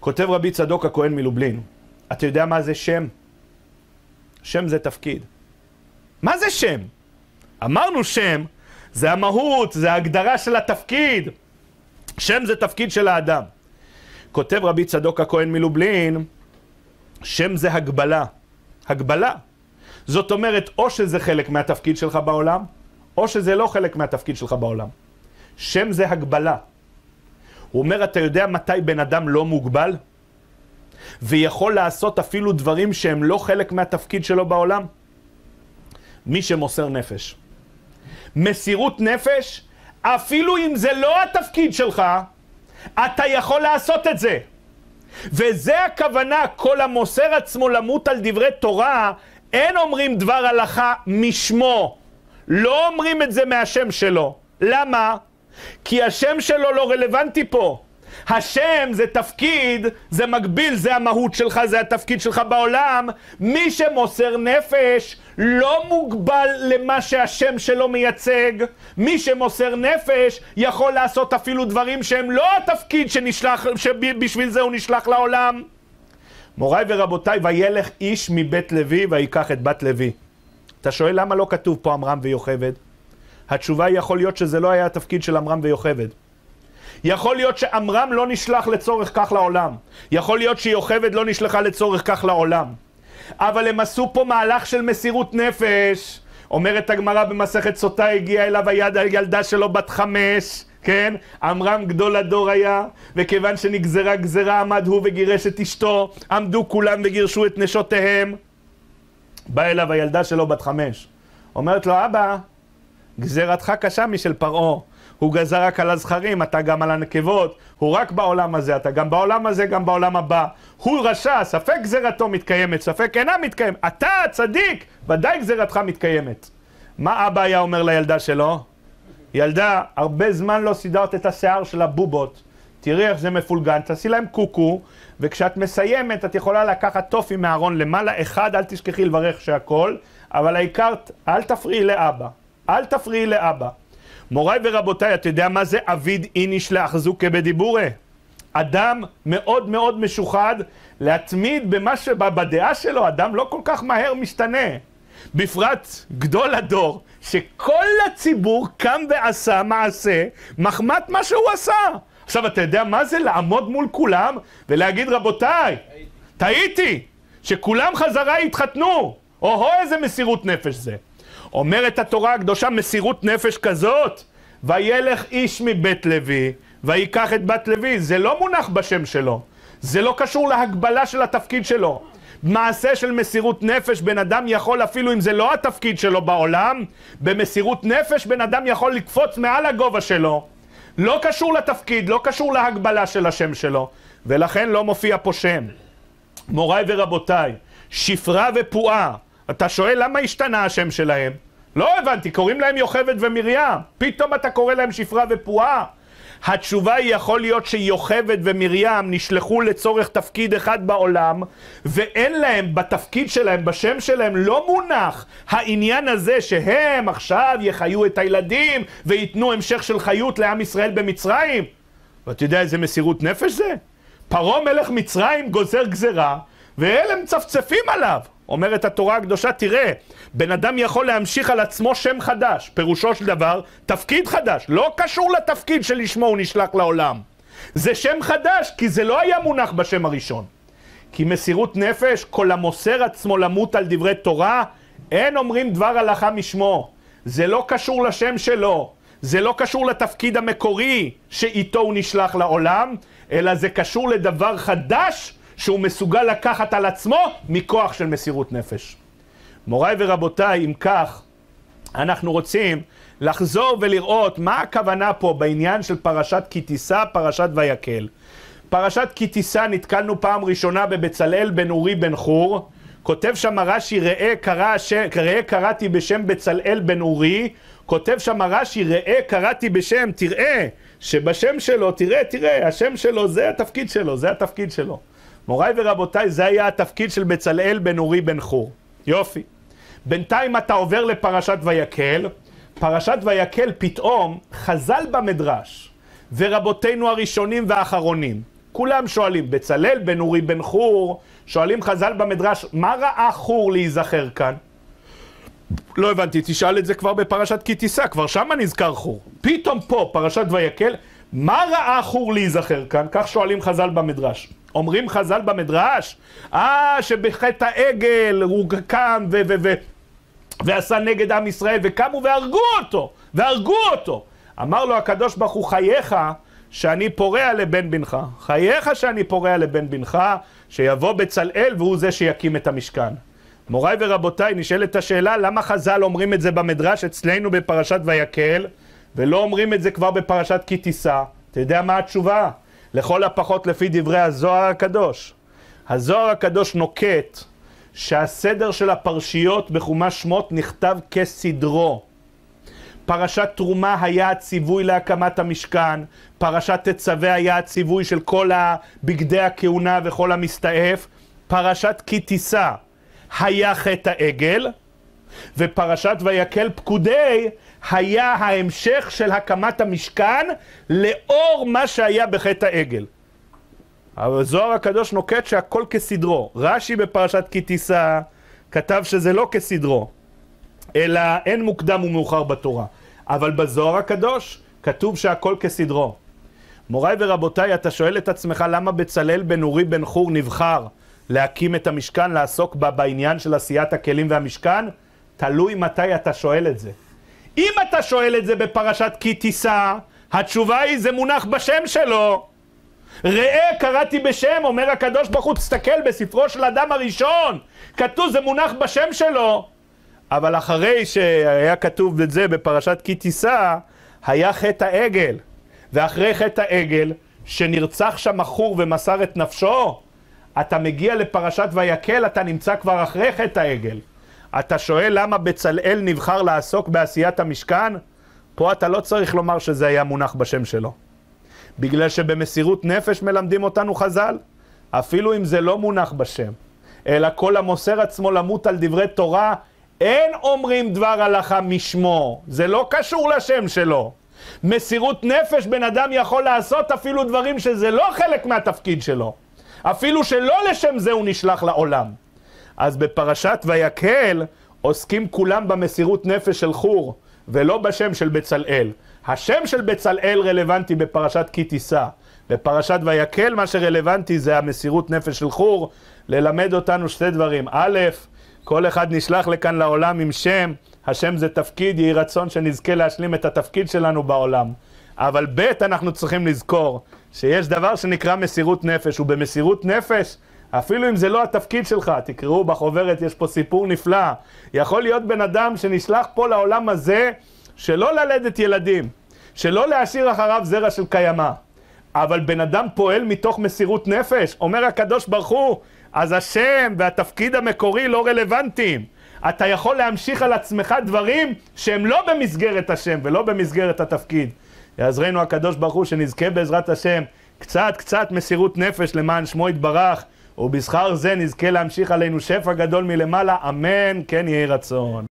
כותב רבי צדוק הכהן מלובלין, אתה יודע מה זה שם? שם זה תפקיד. מה זה שם? אמרנו שם, זה המהות, זה ההגדרה של התפקיד. שם זה תפקיד של האדם. כותב רבי צדוק הכהן מלובלין, שם זה הגבלה. הגבלה. זאת אומרת, או שזה חלק מהתפקיד שלך בעולם, או שזה לא חלק מהתפקיד שלך בעולם. שם זה הגבלה. הוא אומר, אתה יודע מתי בן אדם לא מוגבל? ויכול לעשות אפילו דברים שהם לא חלק מהתפקיד שלו בעולם? מי שמוסר נפש. מסירות נפש, אפילו אם זה לא התפקיד שלך, אתה יכול לעשות את זה. וזה הכוונה, כל המוסר עצמו למות על דברי תורה, אין אומרים דבר הלכה משמו. לא אומרים את זה מהשם שלו. למה? כי השם שלו לא רלוונטי פה. השם זה תפקיד, זה מקביל, זה המהות שלך, זה התפקיד שלך בעולם. מי שמוסר נפש לא מוגבל למה שהשם שלו מייצג. מי שמוסר נפש יכול לעשות אפילו דברים שהם לא התפקיד שנשלח, שבשביל זה הוא נשלח לעולם. מוריי ורבותיי, וילך איש מבית לוי ויקח את בת לוי. אתה שואל למה לא כתוב פה עמרם ויוכבד? התשובה היא יכול להיות שזה לא היה התפקיד של עמרם ויוכבד. יכול להיות שעמרם לא נשלח לצורך כך לעולם. יכול להיות שיוכבד לא נשלחה לצורך כך לעולם. אבל הם עשו פה מהלך של מסירות נפש. אומרת הגמרא במסכת סוטה, הגיעה אליו היד הילדה שלו בת חמש, כן? עמרם גדול הדור היה, וכיוון שנגזרה גזרה עמד הוא וגירש את אשתו, עמדו כולם וגירשו את נשותיהם. באה אליו הילדה שלו בת חמש. אומרת לו, אבא, גזירתך קשה משל פרעה. הוא גזר רק על הזכרים, אתה גם על הנקבות, הוא רק בעולם הזה, אתה גם בעולם הזה, גם בעולם הבא. הוא רשע, ספק גזירתו מתקיימת, ספק אינה מתקיימת. אתה צדיק, ודאי גזירתך מתקיימת. מה אבא היה אומר לילדה שלו? ילדה, הרבה זמן לא סידרת את השיער של הבובות. תראי איך זה מפולגן, תעשי להם קוקו, וכשאת מסיימת את יכולה לקחת טופי מהארון למעלה, אחד, אל תשכחי לברך שהכל, אבל העיקר, אל תפריעי לאבא. אל תפריעי לאבא. מוריי ורבותיי, אתה יודע מה זה אביד איניש לאחזוקה בדיבורי? אדם מאוד מאוד משוחד להתמיד במה שבדעה שלו, אדם לא כל כך מהר משתנה. בפרט גדול הדור, שכל הציבור קם ועשה מעשה מחמת מה שהוא עשה. עכשיו, אתה יודע מה זה לעמוד מול כולם ולהגיד, רבותיי, טעיתי, שכולם חזרה יתחתנו. או-הו, איזה מסירות נפש זה. אומרת התורה הקדושה מסירות נפש כזאת, וילך איש מבית לוי, ויקח את בת לוי, זה לא מונח בשם שלו, זה לא קשור להגבלה של התפקיד שלו. מעשה של מסירות נפש, בן אדם יכול, אפילו אם זה לא התפקיד שלו בעולם, במסירות נפש בן אדם יכול לקפוץ מעל הגובה שלו. לא קשור לתפקיד, לא קשור להגבלה של השם שלו, ולכן לא מופיע פה שם. מוריי ורבותיי, שפרה ופועה, אתה שואל למה השתנה השם שלהם? לא הבנתי, קוראים להם יוכבד ומרים, פתאום אתה קורא להם שפרה ופועה. התשובה היא יכול להיות שיוכבד ומרים נשלחו לצורך תפקיד אחד בעולם ואין להם בתפקיד שלהם, בשם שלהם, לא מונח העניין הזה שהם עכשיו יחיו את הילדים וייתנו המשך של חיות לעם ישראל במצרים. ואתה יודע איזה מסירות נפש זה? פרעה מלך מצרים גוזר גזרה, ואלה מצפצפים עליו. אומרת התורה הקדושה, תראה, בן אדם יכול להמשיך על עצמו שם חדש, פירושו של דבר, תפקיד חדש, לא קשור לתפקיד שלשמו הוא נשלח לעולם. זה שם חדש, כי זה לא היה מונח בשם הראשון. כי מסירות נפש, כל המוסר עצמו למות על דברי תורה, אין אומרים דבר הלכה משמו. זה לא קשור לשם שלו, זה לא קשור לתפקיד המקורי שאיתו הוא נשלח לעולם, אלא זה קשור לדבר חדש שהוא מסוגל לקחת על עצמו מכוח של מסירות נפש. מוריי ורבותיי, אם כך, אנחנו רוצים לחזור ולראות מה הכוונה פה בעניין של פרשת כי תישא, פרשת ויקל. פרשת כי תישא נתקלנו פעם ראשונה בבצלאל בן אורי בן חור. כותב שם רש"י, ראה, קרא, ראה קראתי בשם בצלאל בן אורי. כותב שם רש"י, ראה קראתי בשם, תראה, שבשם שלו, תראה, תראה, השם שלו זה התפקיד שלו, זה התפקיד שלו. מוריי ורבותיי, זה היה התפקיד של בצלאל בן אורי בן חור. יופי. בינתיים אתה עובר לפרשת ויקל. פרשת ויקל פתאום חז"ל במדרש, ורבותינו הראשונים והאחרונים, כולם שואלים, בצלאל בן אורי בן חור, שואלים חז"ל במדרש, מה ראה חור להיזכר כאן? לא הבנתי, תשאל את זה כבר בפרשת כי תישא, כבר שמה נזכר חור. פתאום פה, פרשת ויקל, מה ראה חור להיזכר כאן? כך שואלים חז"ל במדרש. אומרים חז"ל במדרש, אה, שבחטא העגל הוא קם ו... ו, ו ועשה נגד עם ישראל, וקמו והרגו אותו, והרגו אותו. אמר לו הקדוש ברוך הוא, חייך שאני פורע לבן בנך. חייך שאני פורע לבן בנך, שיבוא בצלאל והוא זה שיקים את המשכן. מוריי ורבותיי, נשאלת השאלה, למה חז"ל אומרים את זה במדרש אצלנו בפרשת ויקל, ולא אומרים את זה כבר בפרשת כי תישא? אתה יודע מה התשובה? לכל הפחות לפי דברי הזוהר הקדוש. הזוהר הקדוש נוקט שהסדר של הפרשיות בחומש שמות נכתב כסדרו. פרשת תרומה היה הציווי להקמת המשכן, פרשת תצווה היה הציווי של כל בגדי הכהונה וכל המסתעף, פרשת כי תישא היה חטא העגל, ופרשת ויקל פקודי היה ההמשך של הקמת המשכן לאור מה שהיה בחטא העגל. אבל זוהר הקדוש נוקט שהכל כסדרו. רש"י בפרשת כי תישא כתב שזה לא כסדרו, אלא אין מוקדם ומאוחר בתורה. אבל בזוהר הקדוש כתוב שהכל כסדרו. מוריי ורבותיי, אתה שואל את עצמך למה בצלאל בן אורי בן חור נבחר להקים את המשכן, לעסוק בה בעניין של עשיית הכלים והמשכן? תלוי מתי אתה שואל את זה. אם אתה שואל את זה בפרשת כי תישא, התשובה היא זה מונח בשם שלו. ראה קראתי בשם, אומר הקדוש ברוך הוא, תסתכל בספרו של אדם הראשון, כתוב זה מונח בשם שלו. אבל אחרי שהיה כתוב את זה בפרשת כי תישא, היה חטא העגל. ואחרי חטא העגל, שנרצח שם מכור ומסר את נפשו, אתה מגיע לפרשת ויקל, אתה נמצא כבר אחרי חטא העגל. אתה שואל למה בצלאל נבחר לעסוק בעשיית המשכן? פה אתה לא צריך לומר שזה היה מונח בשם שלו. בגלל שבמסירות נפש מלמדים אותנו חז"ל, אפילו אם זה לא מונח בשם, אלא כל המוסר עצמו למות על דברי תורה, אין אומרים דבר הלכה משמו, זה לא קשור לשם שלו. מסירות נפש בן אדם יכול לעשות אפילו דברים שזה לא חלק מהתפקיד שלו. אפילו שלא לשם זה הוא נשלח לעולם. אז בפרשת ויקל עוסקים כולם במסירות נפש של חור, ולא בשם של בצלאל. השם של בצלאל רלוונטי בפרשת כי תישא. בפרשת ויקל מה שרלוונטי זה המסירות נפש של חור, ללמד אותנו שתי דברים. א', כל אחד נשלח לכאן לעולם עם שם, השם זה תפקיד, יהי רצון שנזכה להשלים את התפקיד שלנו בעולם. אבל ב', אנחנו צריכים לזכור שיש דבר שנקרא מסירות נפש, ובמסירות נפש, אפילו אם זה לא התפקיד שלך, תקראו בחוברת, יש פה סיפור נפלא. יכול להיות בן אדם שנשלח פה לעולם הזה שלא ללדת ילדים, שלא להשאיר אחריו זרע של קיימא. אבל בן אדם פועל מתוך מסירות נפש, אומר הקדוש ברוך הוא, אז השם והתפקיד המקורי לא רלוונטיים. אתה יכול להמשיך על עצמך דברים שהם לא במסגרת השם ולא במסגרת התפקיד. יעזרנו הקדוש ברוך הוא שנזכה בעזרת השם קצת קצת מסירות נפש למען שמו יתברך ובשכר זה נזכה להמשיך עלינו שפע גדול מלמעלה, אמן, כן יהי רצון.